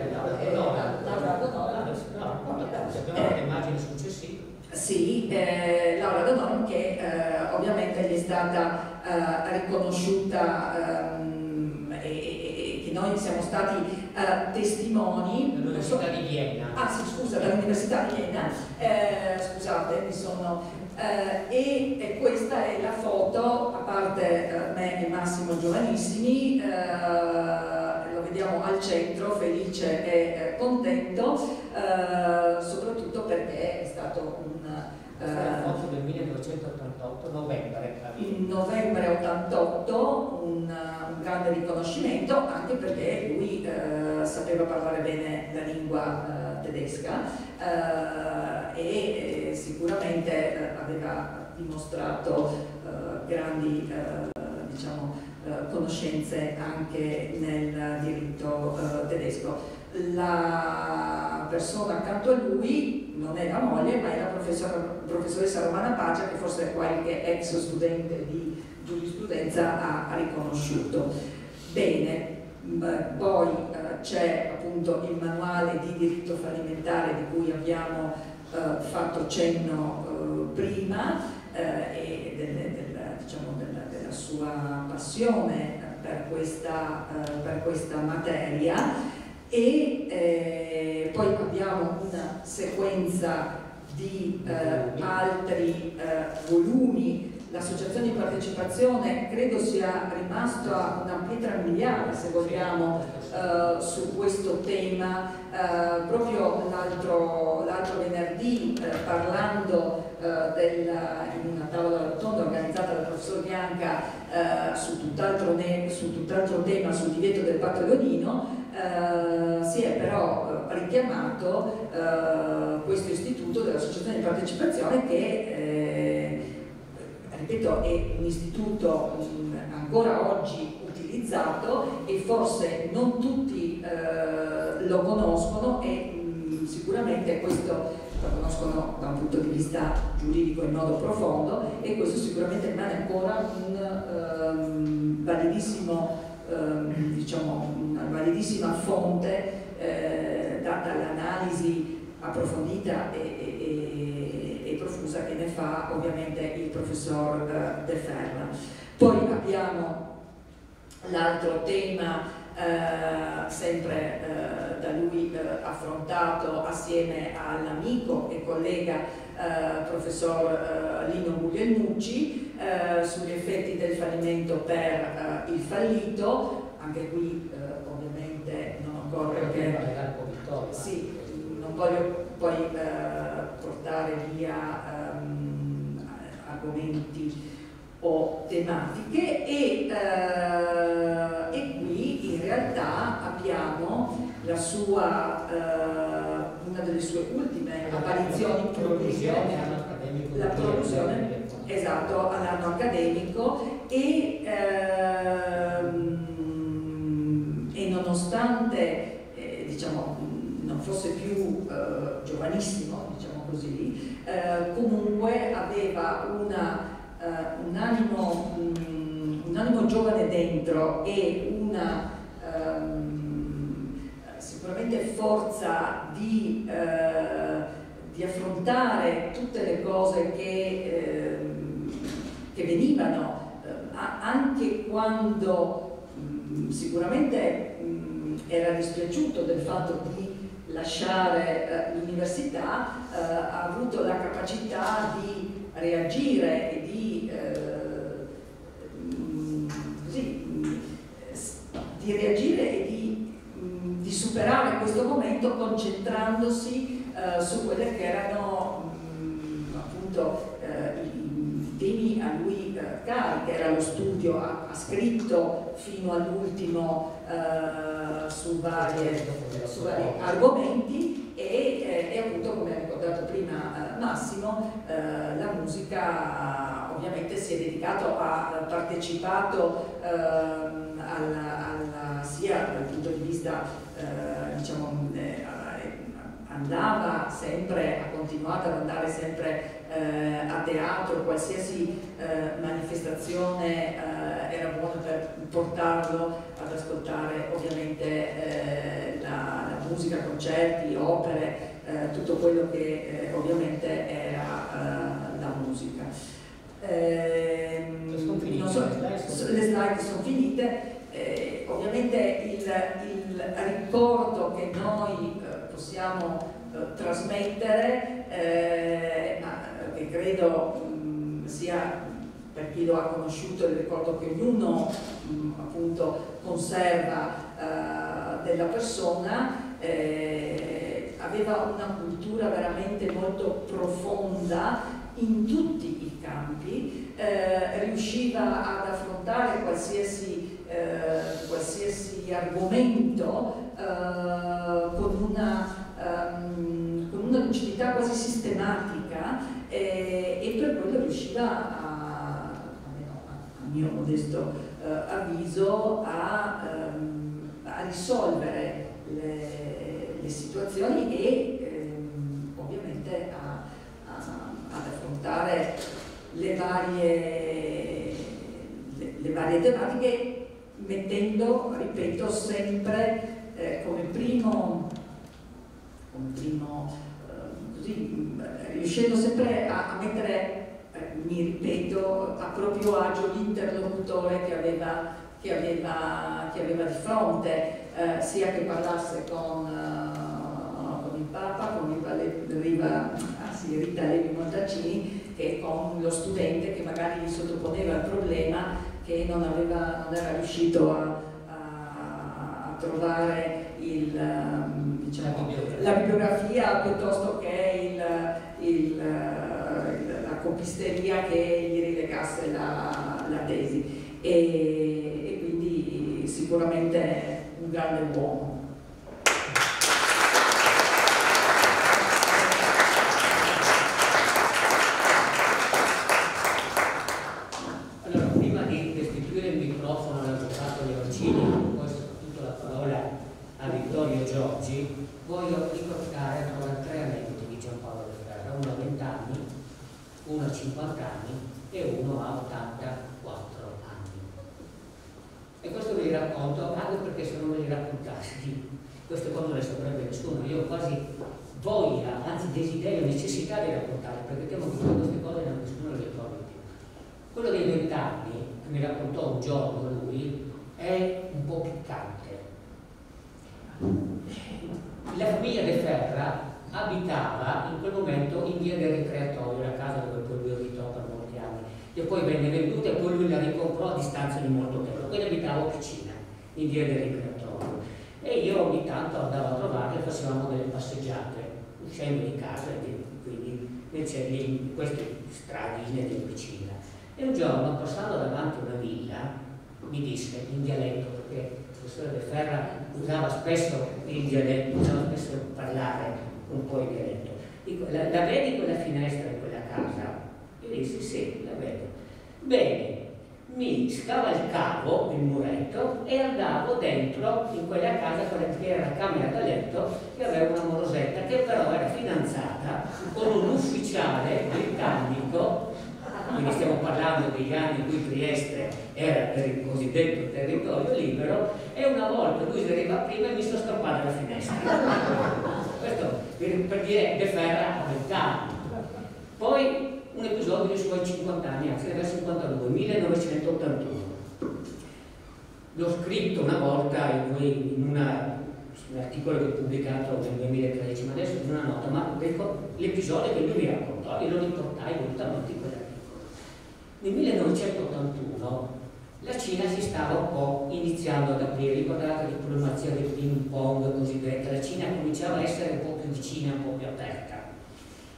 Speaker 3: le immagini successive.
Speaker 6: Sì, eh, Laura Donon che eh, ovviamente gli è stata eh, riconosciuta ehm, e, e, e, noi siamo stati eh, testimoni.
Speaker 3: L'Università di Vienna.
Speaker 6: Ah sì, scusa, dall'Università di Vienna. Eh, scusate, mi sono... Eh, e, questa è la foto, a parte me e Massimo giovanissimi, vediamo al centro, felice e contento, soprattutto perché è stato un
Speaker 3: la foto del 1988, novembre.
Speaker 6: In novembre 88 un, un, grande riconoscimento anche perché lui eh, sapeva parlare bene la lingua eh, tedesca eh, e eh, sicuramente eh, aveva dimostrato eh, grandi diciamo, conoscenze anche nel diritto tedesco la persona accanto a lui non è la moglie ma è la professoressa Romana Pagia che forse qualche ex studente di giurisprudenza ha, riconosciuto. Bene, poi eh, c'è appunto il manuale di diritto fallimentare di cui abbiamo eh, fatto cenno eh, prima eh, e delle, della, diciamo, della, della, sua passione per questa, eh, per questa materia. E eh, poi abbiamo una sequenza di eh, altri eh, volumi. L'associazione di partecipazione credo sia rimasta una pietra miliare, se vogliamo, eh, su questo tema. Eh, proprio l'altro, venerdì, eh, parlando eh, del, in una tavola rotonda organizzata dal professor Bianca eh, su tutt'altro, tutt'altro tema, sul divieto del patto leonino, Uh, si è però uh, richiamato uh, questo istituto dell'associazione di partecipazione che ripeto, è un istituto mh, ancora oggi utilizzato e forse non tutti eh, lo conoscono e mh, sicuramente questo conoscono da un punto di vista giuridico in modo profondo e questo sicuramente rimane ancora un um, validissimo, um, diciamo, una validissima fonte eh, data l'analisi approfondita e, e, profusa che ne fa ovviamente il professor eh, De Ferra. Poi abbiamo l'altro tema eh, sempre eh, da lui eh, affrontato assieme all'amico e collega eh, professor eh, Lino Guglielmucci sugli effetti del fallimento per il fallito, anche qui ovviamente non occorre che... Sì, non voglio poi portare via um, argomenti o tematiche e, uh, e, in realtà abbiamo la sua, uh, una delle sue ultime apparizioni pubbliche, la prolusione esatto, all'anno accademico e, uh, e nonostante eh, diciamo, non fosse più eh, giovanissimo, diciamo così, eh, comunque aveva una, eh, un, animo, mh, mm, un, animo, giovane dentro e una ehm, sicuramente forza di, eh, di, affrontare tutte le cose che, ehm, che venivano, eh, anche quando mh, mm, sicuramente mh, mm, era dispiaciuto del fatto di lasciare eh, l'università eh, ha avuto la capacità di reagire e di, eh, mm, di reagire e di, superare questo momento concentrandosi eh, su quelle che erano appunto eh, i temi a lui eh, cari, che era lo studio, ha, ha scritto fino all'ultimo eh, su, vari argomenti e, eh, e appunto come ha ricordato prima eh, Massimo la musica ovviamente si è dedicato, ha partecipato ehm, alla, alla, sia dal punto di vista eh, diciamo andava sempre, ha continuato ad andare sempre eh, a teatro, qualsiasi eh, manifestazione eh, era buona per portarlo ad ascoltare ovviamente eh, la, la, musica, concerti, opere, eh, tutto quello che eh, ovviamente era la musica. Ehm, so, le slide sono finite, ovviamente il, il, ricordo che noi possiamo trasmettere, ma che credo mh, sia per chi lo ha conosciuto il ricordo che ognuno mh, appunto conserva della persona, eh, aveva una cultura veramente molto profonda in tutti i campi, eh, riusciva ad affrontare qualsiasi, eh, qualsiasi argomento eh, con una, um, con una lucidità quasi sistematica eh, e per quello riusciva a, almeno a mio modesto eh, avviso a, ehm, a risolvere le, le, situazioni e ehm, ovviamente a, ad affrontare le varie, le, le varie tematiche mettendo, ripeto, sempre eh, come primo, come primo eh, così, riuscendo sempre a, a mettere, eh, mi ripeto, a proprio agio l'interlocutore che aveva, che, aveva, che aveva, di fronte, eh, sia che parlasse con, uh, con, il Papa, con il Riva, ah, Rita Levi Montaccini, che che con lo studente che magari gli sottoponeva il problema che non, aveva, non era riuscito a, a, trovare il, um, diciamo, la bibliografia piuttosto che il, il, la copisteria che gli rilegasse la, la tesi e, e quindi sicuramente un grande uomo.
Speaker 3: Allora, prima di restituire il microfono all'avvocato Leoncini, poi soprattutto la parola a Vittorio Giorgi, voglio ricordare ancora tre aneddoti di Giampaolo De Ferra, uno a 20 anni, uno a 50 anni e uno a 84 anni. E questo ve li racconto anche perché se non me li cose non le saprebbe nessuno, io ho quasi voglia, anzi desiderio, necessità di raccontare, perché temo che tutte queste cose non nessuno le ricordi più. Quello dei vent'anni, che mi raccontò un giorno lui, è un po' piccante. La famiglia De Ferra abitava in quel momento in via del Ricreatorio, la casa dove poi lui abitò per molti anni, e poi venne venduta e poi lui la ricomprò a distanza di molto tempo. Quindi abitavo vicina, in via del Ricreatorio. E io ogni tanto andavo a trovarla e facevamo delle passeggiate, uscendo di casa, e quindi in queste stradine di vicina. E un giorno, passando davanti a una villa, mi disse in dialetto, perché il professore De Ferra usava spesso il dialetto, usava spesso parlare un po' in dialetto. Dico, la, la vedi quella finestra in quella casa? Io dissi sì, la vedo. Bene, mi scavalcavo il muretto e andavo dentro in quella casa, quella che era la camera da letto, che aveva una morosetta che però era fidanzata con un ufficiale britannico quindi stiamo parlando degli anni in cui Trieste era per il cosiddetto territorio libero, e una volta lui arriva prima e mi sono scappato dalla finestra. Questo per, dire De Ferra a 20 anni. Poi un episodio dei suoi 50 anni, anzi era 52, 1981. L'ho scritto una volta in, una, un articolo che ho pubblicato nel 2013, ma adesso in una nota, ma l'episodio che lui mi raccontò, io lo riportai volutamente in quell'articolo. Nel 1981 la Cina si stava un po' iniziando ad aprire, ricordate la diplomazia del ping pong cosiddetta, la Cina cominciava a essere un po' più vicina, un po' più aperta.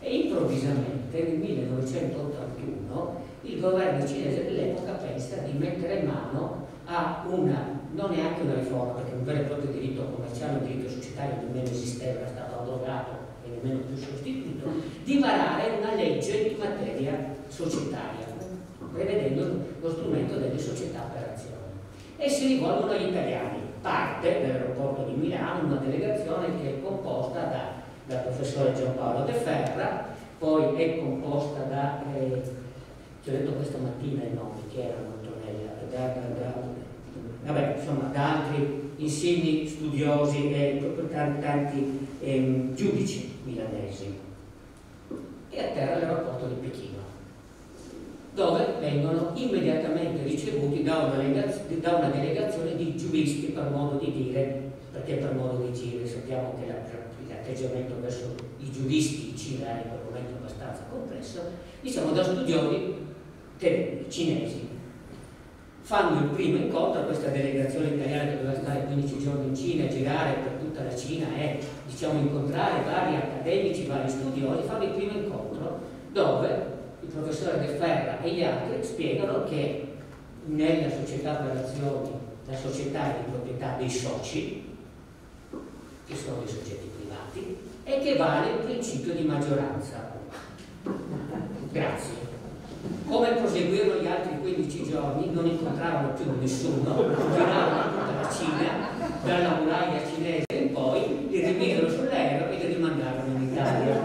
Speaker 3: E improvvisamente nel 1981 il governo cinese dell'epoca pensa di mettere mano a una, non neanche una riforma, perché un vero e proprio diritto commerciale, un diritto societario nemmeno esisteva, era stato abrogato e nemmeno più sostituito, di varare una legge in materia societaria prevedendo lo strumento delle società per azioni. E si rivolgono agli italiani, parte dell'aeroporto di Milano, una delegazione che è composta da, dal professore Giampaolo De Ferra, poi è composta da, eh, ti ho detto questa mattina i nomi, che erano Antonella, da, da, da, vabbè, insomma, da altri insigni studiosi e tanti, tanti ehm, giudici milanesi. E a terra l'aeroporto di Pechino dove vengono immediatamente ricevuti da una, da una, delegazione di giuristi, per modo di dire, perché per modo di dire sappiamo che l'atteggiamento verso i giuristi in Cina abbastanza complesso, diciamo da studiosi cinesi. Fanno il primo incontro questa delegazione italiana che doveva stare 15 giorni in Cina, girare per tutta la Cina e diciamo, incontrare vari accademici, vari studiosi, fanno il primo incontro dove il professore De Ferra e gli altri spiegano che nella società per azioni la società è di proprietà dei soci, che sono dei soggetti privati, e che vale il principio di maggioranza. Grazie. Come proseguirono gli altri 15 giorni, non incontravano più nessuno, giravano tutta la Cina, dalla muraglia cinese in poi, li rimisero sull'aereo e li rimandarono in Italia.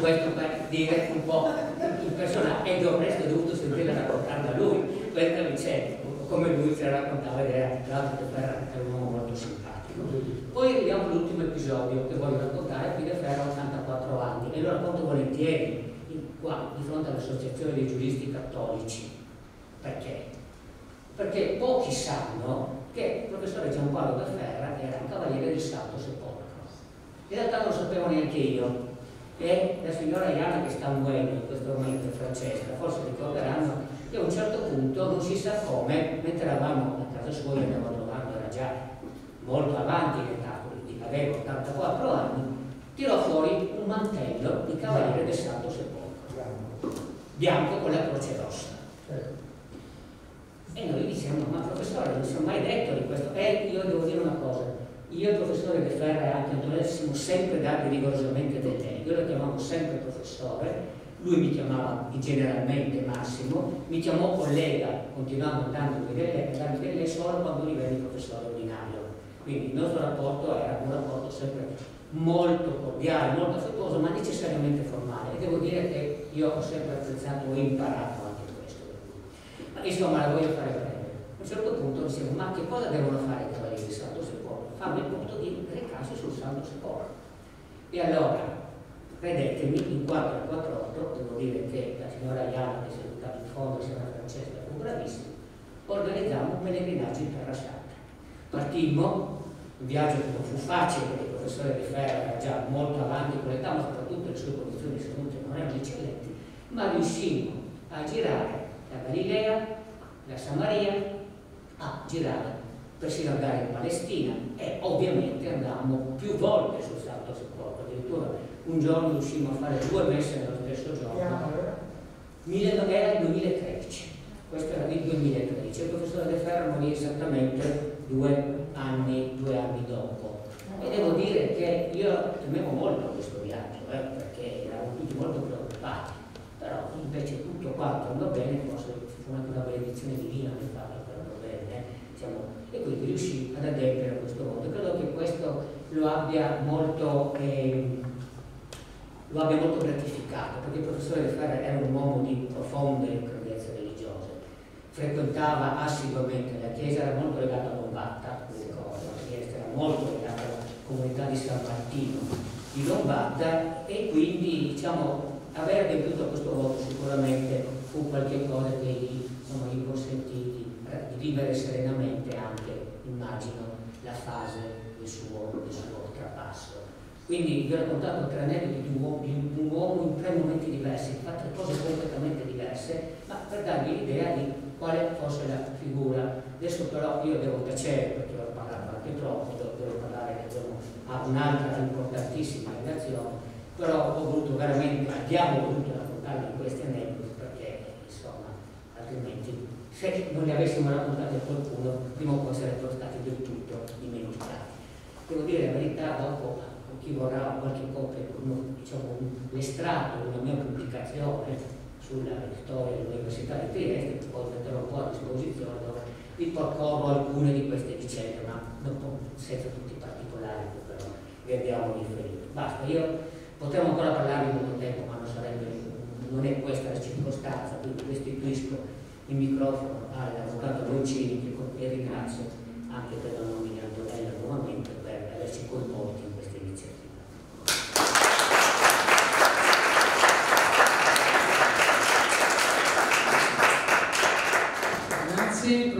Speaker 3: Questo per dire un po' in persona e dovreste dovuto sentire raccontare da lui. Questa vicenda come lui ce la raccontava ed era tra l'altro era un uomo molto simpatico. Poi arriviamo all'ultimo episodio che voglio raccontare qui De Ferro ha 84 anni lo racconto volentieri qua di fronte all'associazione dei giuristi cattolici. Perché? perché pochi sanno che il professore Giampaolo De Ferra era un cavaliere del Santo Sepolcro. In realtà non lo sapevo neanche io. E la signora Iana che sta muovendo in questo momento, Francesca, forse ricorderanno che a un certo punto, non si sa come, mentre eravamo a casa sua, io andavo a trovarlo, era già molto avanti in età, quindi avevo 84 anni, tirò fuori un mantello di cavaliere del Santo Sepolcro, bianco con la croce rossa. E noi diciamo, ma professore, non si è mai detto di questo. E io devo dire una cosa, io e il professore De Ferra e anche Antonello siamo sempre dati rigorosamente del lei. Io lo chiamavo sempre professore, lui mi chiamava generalmente Massimo, mi chiamò collega, continuavo dandomi del lei, solo quando divenni professore ordinario. Quindi il nostro rapporto era un rapporto sempre molto cordiale, molto affettuoso, ma necessariamente formale. E devo dire che io ho sempre apprezzato e imparato anche questo. Ma insomma, la voglio fare breve. A un certo punto diciamo, ma che cosa devono fare i cavalieri del Santo Sepolcro? Fanno il punto di recarsi sul Santo Sepolcro. E allora, credetemi, in 448, devo dire che la signora Iana, che è seduta in fondo, la signora Francesca, fu bravissima, organizziamo un pellegrinaggio in Terra Santa. Partimmo, un viaggio che non fu facile professore Di Ferro era già molto avanti con l'età, ma soprattutto le sue condizioni di salute non erano eccellenti, ma riuscimmo a girare la Galilea, la Samaria, a girare persino andare in Palestina e ovviamente andammo più volte sul Santo Sepolcro, addirittura un giorno riuscimmo a fare due messe nello stesso giorno. Era il 2013, questo era il 2013, il professore De Ferro morì esattamente due anni, due anni dopo. E devo dire che io temevo molto questo viaggio, eh, perché eravamo tutti molto preoccupati, però invece tutto quanto andò bene, forse fu anche una benedizione divina nel farlo che andò bene, eh. Siamo, e quindi riuscì ad adempiere a questo modo. Credo che questo lo abbia molto, eh, lo abbia molto gratificato, perché il professore De era un uomo di profonde credenze religiose, frequentava assiduamente la chiesa, era molto legato a Lombatta, mi ricordo, la chiesa era molto comunità di San Martino di Lombatta e quindi diciamo, aver adempiuto questo voto sicuramente fu qualche cosa che gli, insomma, gli consentì di, vivere serenamente anche, immagino, la fase del suo, del suo trapasso. Quindi vi ho raccontato tre aneddoti di un, uomo, in tre momenti diversi, fa tre cose completamente diverse, ma per darvi l'idea di quale fosse la figura. Adesso però io devo tacere perché ho parlato anche troppo, a un'altra importantissima relazione, però ho voluto veramente, abbiamo voluto raccontarvi questi aneddoti perché insomma, altrimenti se non li avessimo raccontati a qualcuno, prima o poi sarebbero stati del tutto dimenticati. Devo dire la verità, dopo chi vorrà qualche copia, diciamo, l'estratto di una mia pubblicazione sulla storia dell'Università di Trieste, poi metterò qua a disposizione, vi proporrò alcune di queste vicende, ma dopo, senza tutti i particolari vi abbiamo riferito. Basta, io potremmo ancora parlarvi molto tempo, ma non, sarebbe, non è questa la circostanza, quindi restituisco il microfono all'avvocato Boncini e ringrazio anche per la nomina Antonella nuovamente per averci coinvolti in questa iniziativa.
Speaker 4: Grazie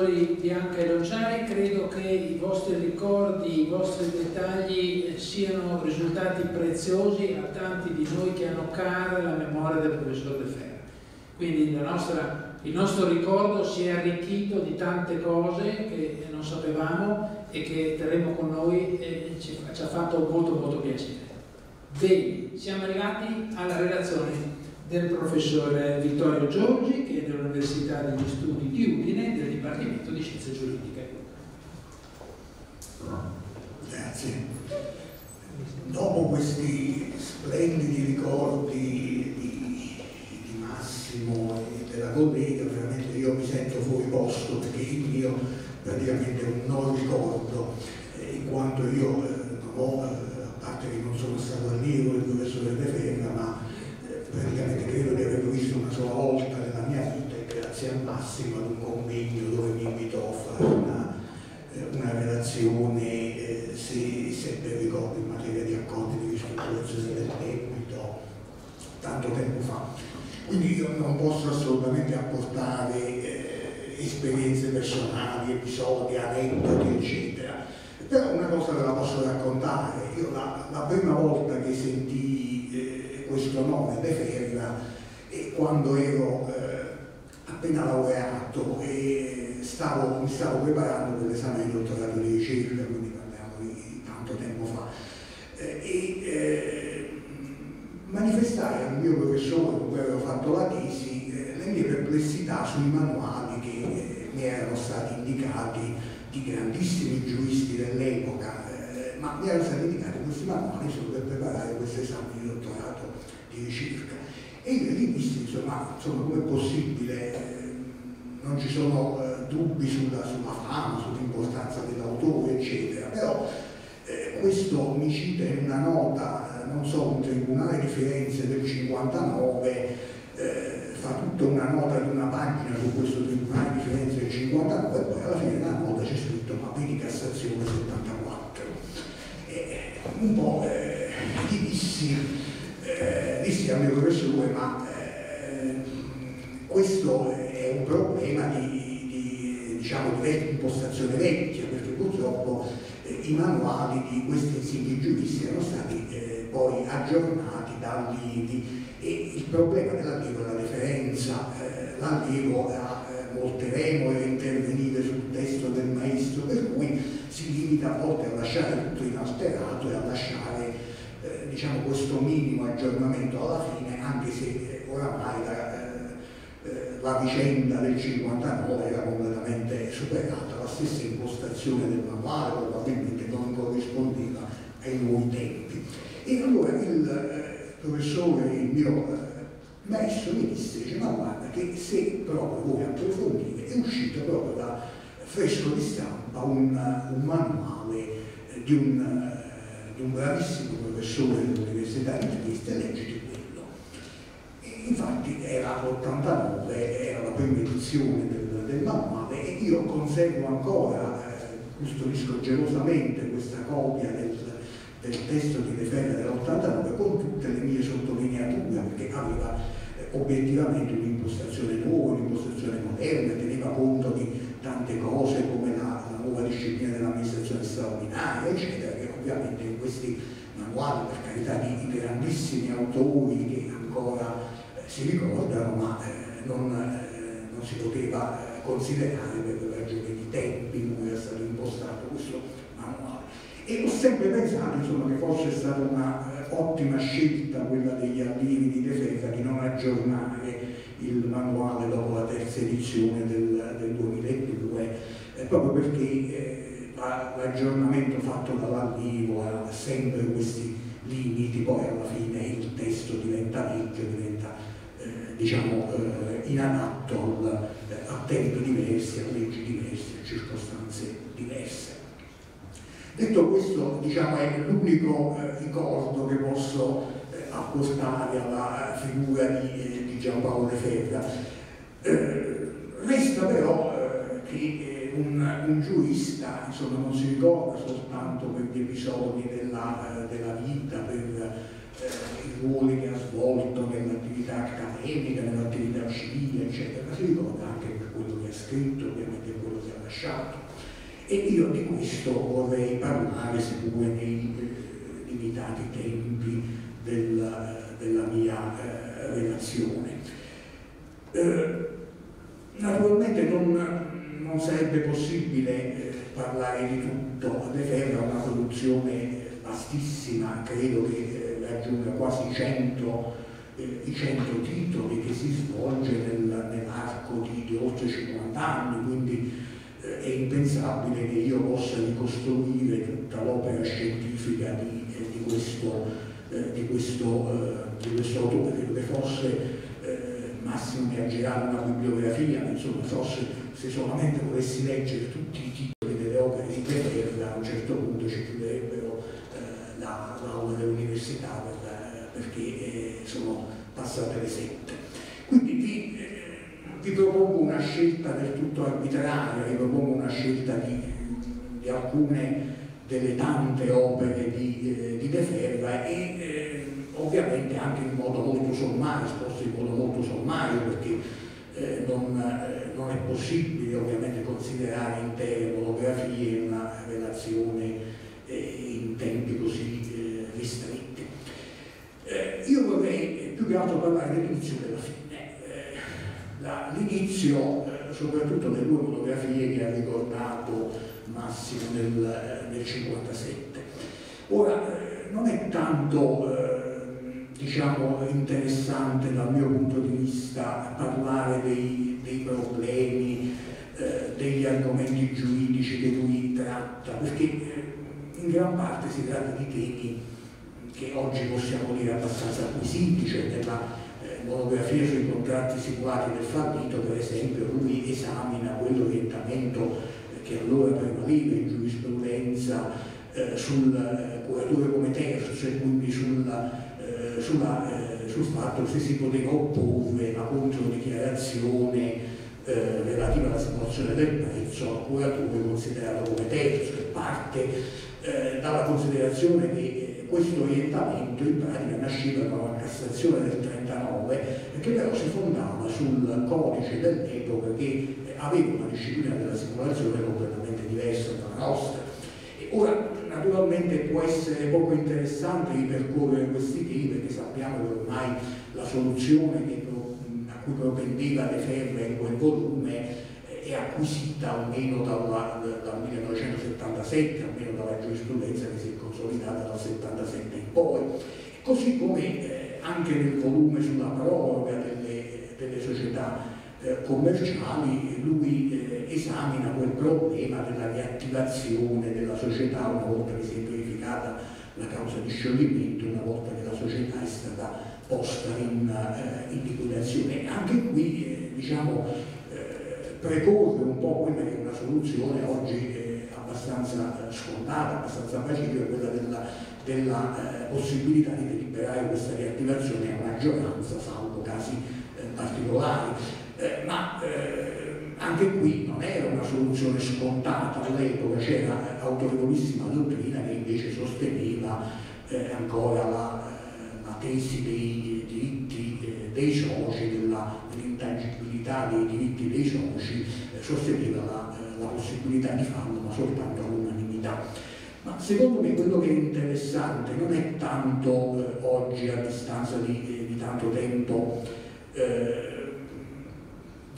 Speaker 4: professori Bianca e Lociari, credo che i vostri ricordi, i vostri dettagli siano risultati preziosi a tanti di noi che hanno cara la memoria del professor De Ferra. Quindi nostra, il nostro ricordo si è arricchito di tante cose che non sapevamo e che terremo con noi e ci, ci ha fatto molto molto piacere. Bene, siamo arrivati alla relazione del professore Vittorio Giorgi, che è dell'Università degli Studi di Udine, del Dipartimento di Scienze Giuridiche.
Speaker 8: Grazie. Dopo questi splendidi ricordi di, di Massimo e della collega, veramente io mi sento fuori posto perché il mio praticamente è un non ricordo, eh, in quanto io eh, a parte che non sono stato allievo del professore De Ferra, ma praticamente credo di averlo visto una sola volta nella mia vita e grazie a Massimo ad un convegno dove mi invitò a fare una, una relazione, eh, se, se ben ricordo, in materia di accordi di ristrutturazione del debito, tanto tempo fa. Quindi io non posso assolutamente apportare eh, esperienze personali, episodi, aneddoti, eccetera. Però una cosa ve la posso raccontare. Io la, la prima volta che sentii questo nome De Ferra e quando ero eh, appena laureato e stavo, mi stavo preparando per l'esame di dottorato di ricerca, quindi parliamo di tanto tempo fa. Eh, e eh, manifestare al mio professore con cui avevo fatto la tesi eh, le mie perplessità sui manuali che eh, mi erano stati indicati di grandissimi giuristi dell'epoca, eh, ma mi erano stati indicati questi manuali solo per preparare questo esame di ricerca. E io gli dissi, insomma, insomma com'è possibile, eh, non ci sono eh, dubbi sulla, sulla fama, sull'importanza dell'autore, eccetera, però eh, questo mi cita in una nota, eh, non so, un tribunale di Firenze del 59, eh, fa tutta una nota di una pagina su questo tribunale di Firenze del 59 e poi alla fine della nota c'è scritto ma di Cassazione 74. E, un po' eh, gli dissi, mio professore ma eh, questo è un problema di, di, diciamo, di impostazione vecchia perché purtroppo eh, i manuali di questi insigni giuristi erano stati eh, poi aggiornati dall'IVI e il problema dell'allievo è la deferenza, eh, l'allievo ha eh, molte remore intervenire sul testo del maestro, per cui si limita a volte a lasciare tutto inalterato e a lasciare eh, diciamo, questo minimo aggiornamento alla fine, anche se eh, oramai la, eh, la vicenda del 59 era completamente superata, la stessa impostazione del manuale probabilmente non corrispondeva ai nuovi tempi. E allora il professore, il mio maestro mi disse, dice, ma guarda che se proprio vuoi approfondire è uscito proprio da fresco di stampa un, un manuale di un, di un bravissimo professore dell'Università di Trieste, leggiti infatti era l'89, era la prima edizione del, del manuale e io conservo ancora, eh, custodisco gelosamente questa copia del, del testo di Lefebvre dell'89 con tutte le mie sottolineature perché aveva eh, obiettivamente un'impostazione nuova, un'impostazione moderna, teneva conto di tante cose come la, la nuova disciplina dell'amministrazione straordinaria, eccetera, ovviamente in questi manuali, per carità di, di grandissimi autori che ancora si ricordano, ma eh, non, eh, non, si poteva eh, considerare per ragioni di tempi in cui era stato impostato questo manuale. E ho sempre pensato insomma, che fosse stata un'ottima eh, scelta quella degli allievi di difesa di non aggiornare il manuale dopo la terza edizione del, del 2002, eh, proprio perché eh, l'aggiornamento fatto dall'allievo ha sempre questi limiti, poi alla fine il testo diventa vecchio, diventa diciamo, eh, inadatto al, eh, a tempi diversi, a leggi diverse, a circostanze diverse. Detto questo, diciamo, è l'unico eh, ricordo che posso eh, apportare alla figura di, eh, di Giampaolo De Ferra. Eh, resta però che un, un, giurista insomma, non si ricorda soltanto per gli episodi della, della vita, per eh, i ruoli che ha svolto nell'attività accademica, nell'attività civile, eccetera, ma si ricorda anche per quello che ha scritto, ovviamente quello che ha lasciato. E io di questo vorrei parlare, seppure nei eh, limitati tempi della, della mia eh, relazione. Eh, naturalmente non, non, sarebbe possibile eh, parlare di tutto, De Ferra ha una produzione vastissima, credo che raggiunga quasi 100, eh, i 100 titoli che si svolge nel, nell'arco di, di, oltre 50 anni, quindi eh, è impensabile che io possa ricostruire tutta l'opera scientifica di, eh, di, questo, eh, di, questo, eh, di questo autore, credo che forse massimo che aggirare una bibliografia, insomma forse se solamente volessi leggere tutti i titoli delle opere di Peterra a un certo punto ci chiuderebbero l'aula dell'università per, perché eh, sono passate le sette. Quindi vi, eh, vi, propongo una scelta del tutto arbitraria, vi propongo una scelta di, di alcune delle tante opere di, eh, di De Ferra e eh, ovviamente anche in modo molto sommario, esposto in modo molto sommario perché eh, non, eh, non, è possibile ovviamente considerare intere monografie una relazione eh, in tempi così eh, ristretti. Eh, io vorrei fatto parlare dell'inizio e della fine. Eh, l'inizio, eh, soprattutto nelle due fotografie che ha ricordato Massimo nel, eh, nel 57. Ora, eh, non è tanto eh, diciamo, interessante dal mio punto di vista parlare dei, dei problemi, eh, degli argomenti giuridici che lui tratta, perché eh, in gran parte si tratta di temi che oggi possiamo dire abbastanza acquisiti, cioè nella eh, monografia sui contratti simulati del fallito, per esempio, lui esamina quell'orientamento che allora prevaleva in giurisprudenza eh, sul eh, curatore come terzo e quindi sulla, sulla, eh, sul fatto se si poteva opporre la controdichiarazione eh, relativa alla simulazione del prezzo al curatore considerato come terzo, che parte eh, dalla considerazione che eh, questo orientamento in pratica nasceva da una Cassazione del 39 che però si fondava sul codice dell'epoca che eh, aveva una disciplina della simulazione completamente diversa dalla nostra. E ora naturalmente può essere poco interessante ripercorrere questi temi perché sappiamo che ormai la soluzione che a cui propendeva Le Ferre in quel volume eh, è acquisita almeno dalla- dal 1977, almeno dalla giurisprudenza che si è consolidata dal 77 in poi. Così come eh, anche nel volume sulla proroga delle, delle società eh, commerciali lui eh, esamina quel problema della riattivazione della società una volta che si è verificata la causa di scioglimento, una volta che la società è stata posta in, eh, in liquidazione. Anche qui eh, diciamo, eh, precorre un po' quella che è una soluzione oggi eh, abbastanza eh, scontata, abbastanza pacifica, quella della, della eh, possibilità di deliberare questa riattivazione a maggioranza, salvo casi eh, particolari. Eh, ma eh, anche qui non era una soluzione scontata all'epoca, c'era eh, autorevolissima dottrina che invece sosteneva eh, ancora la, eh, la tesi dei diritti eh, dei soci, dell'intangibilità dei diritti dei soci, sosteneva la, la possibilità di farlo ma soltanto all'unanimità. Ma secondo me quello che è interessante non è tanto eh, oggi a distanza di, di tanto tempo eh,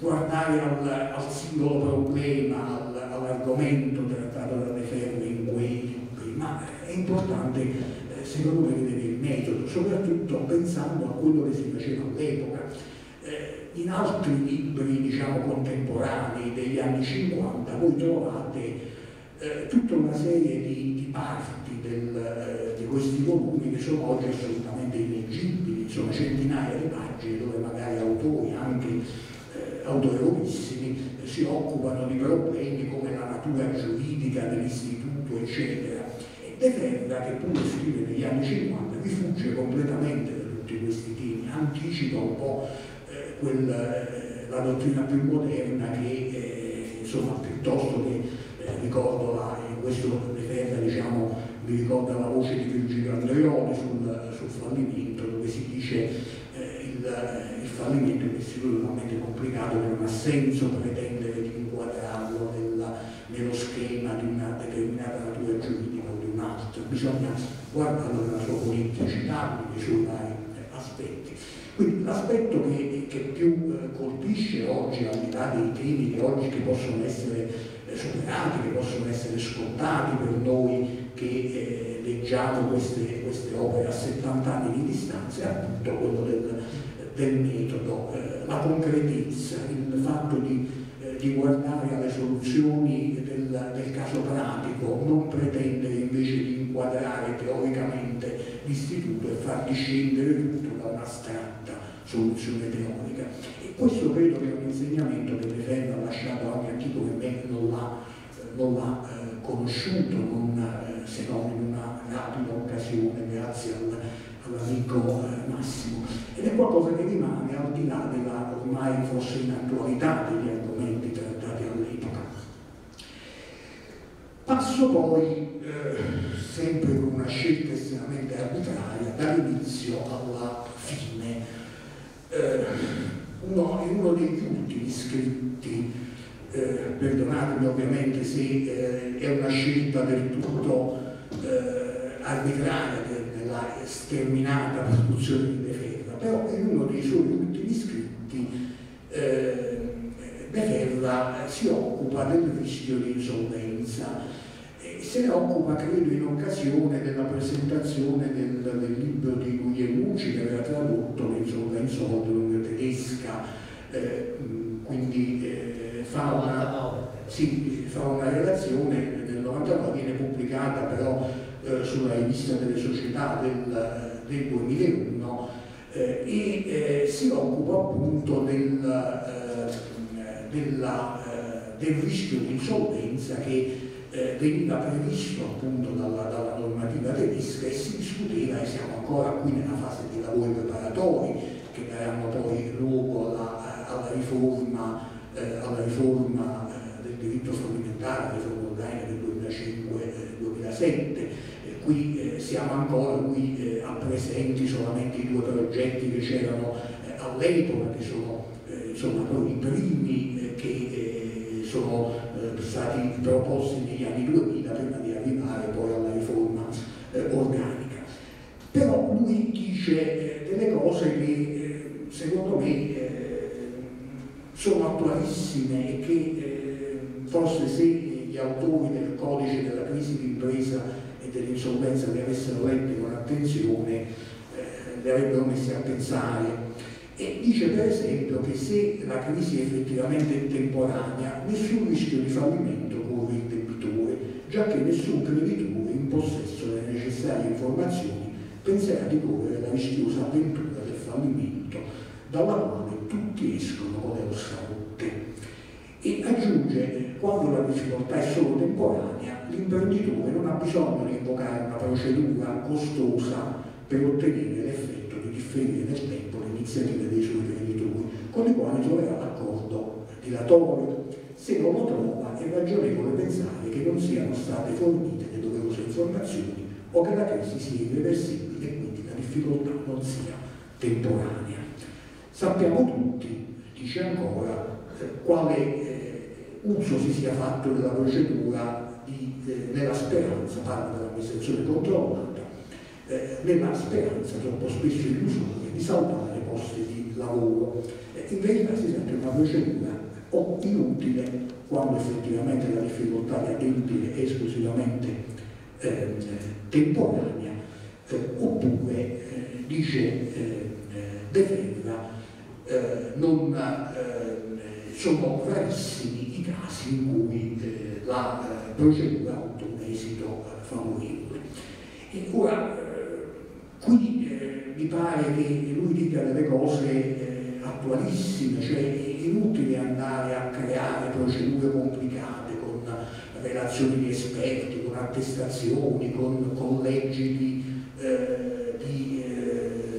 Speaker 8: guardare al, al singolo problema, al- all'argomento trattato dalle ferme in quei, quei- ma è importante eh, secondo me vedere il metodo, soprattutto pensando a quello che si faceva all'epoca. Eh, in altri libri diciamo contemporanei degli anni 50 voi trovate eh, tutta una serie di, di parti del, di questi volumi che sono oggi assolutamente illeggibili, sono centinaia di pagine dove magari autori anche autorevolissimi eh, si occupano di problemi come la natura giuridica dell'istituto, eccetera. E De Ferra, che pure scrive negli anni 50, rifugge completamente da tutti questi temi, anticipa un po' eh, quel, eh, la dottrina più moderna che eh, insomma piuttosto che eh, ricordo la, in questo De Ferra diciamo, mi ricorda la voce di Virgilio Andreoli sul, sul fallimento dove si dice il, il fallimento è un istituto talmente complicato che non ha senso pretendere di inquadrarlo nella- nello schema di una determinata natura giuridica o di un'altra, bisogna guardarlo nella sua politicità, nei suoi vari eh, aspetti. Quindi l'aspetto che, che più eh, colpisce oggi, al di là dei temi che oggi che possono essere eh, superati, che possono essere scontati per noi che eh, leggiamo queste, queste opere a 70 anni di distanza, è appunto quello del, del metodo, eh, la concretezza, il fatto di, eh, di guardare alle soluzioni del, del caso pratico, non pretendere invece di inquadrare teoricamente l'istituto e far discendere tutto da un'astratta soluzione teorica. E questo credo che è un insegnamento che De Ferro ha lasciato anche a chi come me non l'ha, eh, eh, conosciuto, non, se non in una rapida occasione grazie al, eh, Massimo. Ed è qualcosa che rimane al di là della ormai forse inattualità degli argomenti trattati all'epoca. Passo poi, eh, sempre con una scelta estremamente arbitraria, dall'inizio alla fine. Eh, uno, uno degli ultimi scritti, eh, perdonatemi ovviamente se eh, è una scelta del tutto eh, arbitraria della sterminata produzione di De Ferra, però in uno dei suoi ultimi scritti eh, Beferra si occupa del rischio di insolvenza e se ne occupa credo in occasione della presentazione del, del libro di Guglielmucci che aveva tradotto L'insolvenza Odlung tedesca eh, quindi eh, fa, una, sì, fa una relazione nel 99 viene pubblicata però eh, sulla rivista delle società del, del 2001 eh, e eh, si occupa appunto del, eh, della, eh, del rischio di insolvenza che veniva previsto appunto dalla, dalla, normativa tedesca e si discuteva e siamo ancora qui nella fase di lavori preparatori che daranno poi luogo alla, alla riforma, alla riforma del diritto fallimentare, la riforma organica del 2005-2007 qui eh, siamo ancora qui eh, a presenti solamente i due progetti che c'erano eh, all'epoca, che sono eh, insomma i primi eh, che eh, sono stati proposti negli anni 2000 prima di arrivare poi alla riforma organica. Però lui dice delle cose che secondo me sono attualissime e che forse se gli autori del codice della crisi d'impresa dell'insolvenza le avessero lette con attenzione eh, le avrebbero messe a pensare. E dice per esempio che se la crisi è effettivamente temporanea nessun rischio di fallimento corre il debitore già che nessun creditore in possesso delle necessarie informazioni penserà di correre la rischiosa avventura del fallimento dalla quale tutti escono con le ossa rotte. E aggiunge quando la difficoltà è solo temporanea, l'imprenditore non ha bisogno di invocare una procedura costosa per ottenere l'effetto di differire nel tempo le iniziative dei suoi creditori, con i quali troverà l'accordo dilatorio. Se non lo trova è ragionevole pensare che non siano state fornite le doverose informazioni o che la crisi sia irreversibile e quindi la difficoltà non sia temporanea. Sappiamo tutti, dice ancora, quale eh, uso si sia fatto della procedura eh, nella speranza, parlo dell'amministrazione controllata, eh, nella speranza troppo spesso illusoria di salvare posti di lavoro. Eh, in verità si sente una procedura o inutile quando effettivamente la difficoltà da tempi è esclusivamente eh, temporanea, eh, oppure dice De Ferra, non sono rarissimi i casi in cui eh, la eh, procedura ha avuto un esito eh, favorevole. E ora, eh, qui eh, mi pare che lui dica delle cose eh, attualissime, cioè è inutile andare a creare procedure complicate con relazioni di esperti, con attestazioni, con collegi di, di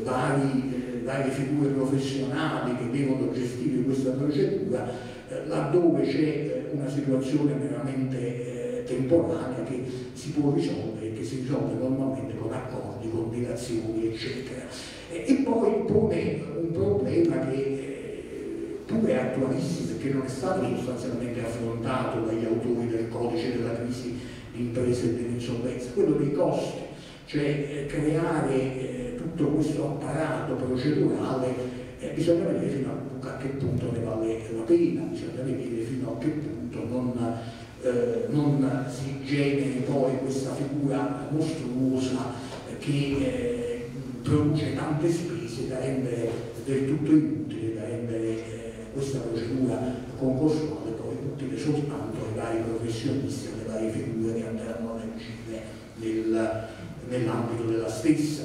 Speaker 8: vari varie figure professionali che devono gestire questa procedura, eh, laddove c'è eh, una situazione veramente eh, temporanea che si può risolvere, che si risolve normalmente con accordi, con dilazioni, eccetera. E, e poi pone un problema che eh, pure attualissimo e che non è stato sostanzialmente affrontato dagli autori del codice della crisi di imprese e dell'insolvenza, quello dei costi, cioè eh, creare eh, tutto questo apparato procedurale eh, bisogna vedere fino a, che punto ne vale la pena, bisogna vedere fino a che punto non, eh, non si generi poi questa figura mostruosa che eh, produce tante spese da rendere del tutto inutile, da rendere eh, questa procedura concorsuale poi utile soltanto ai vari professionisti, alle varie figure che andranno a agire nel, nell'ambito della stessa.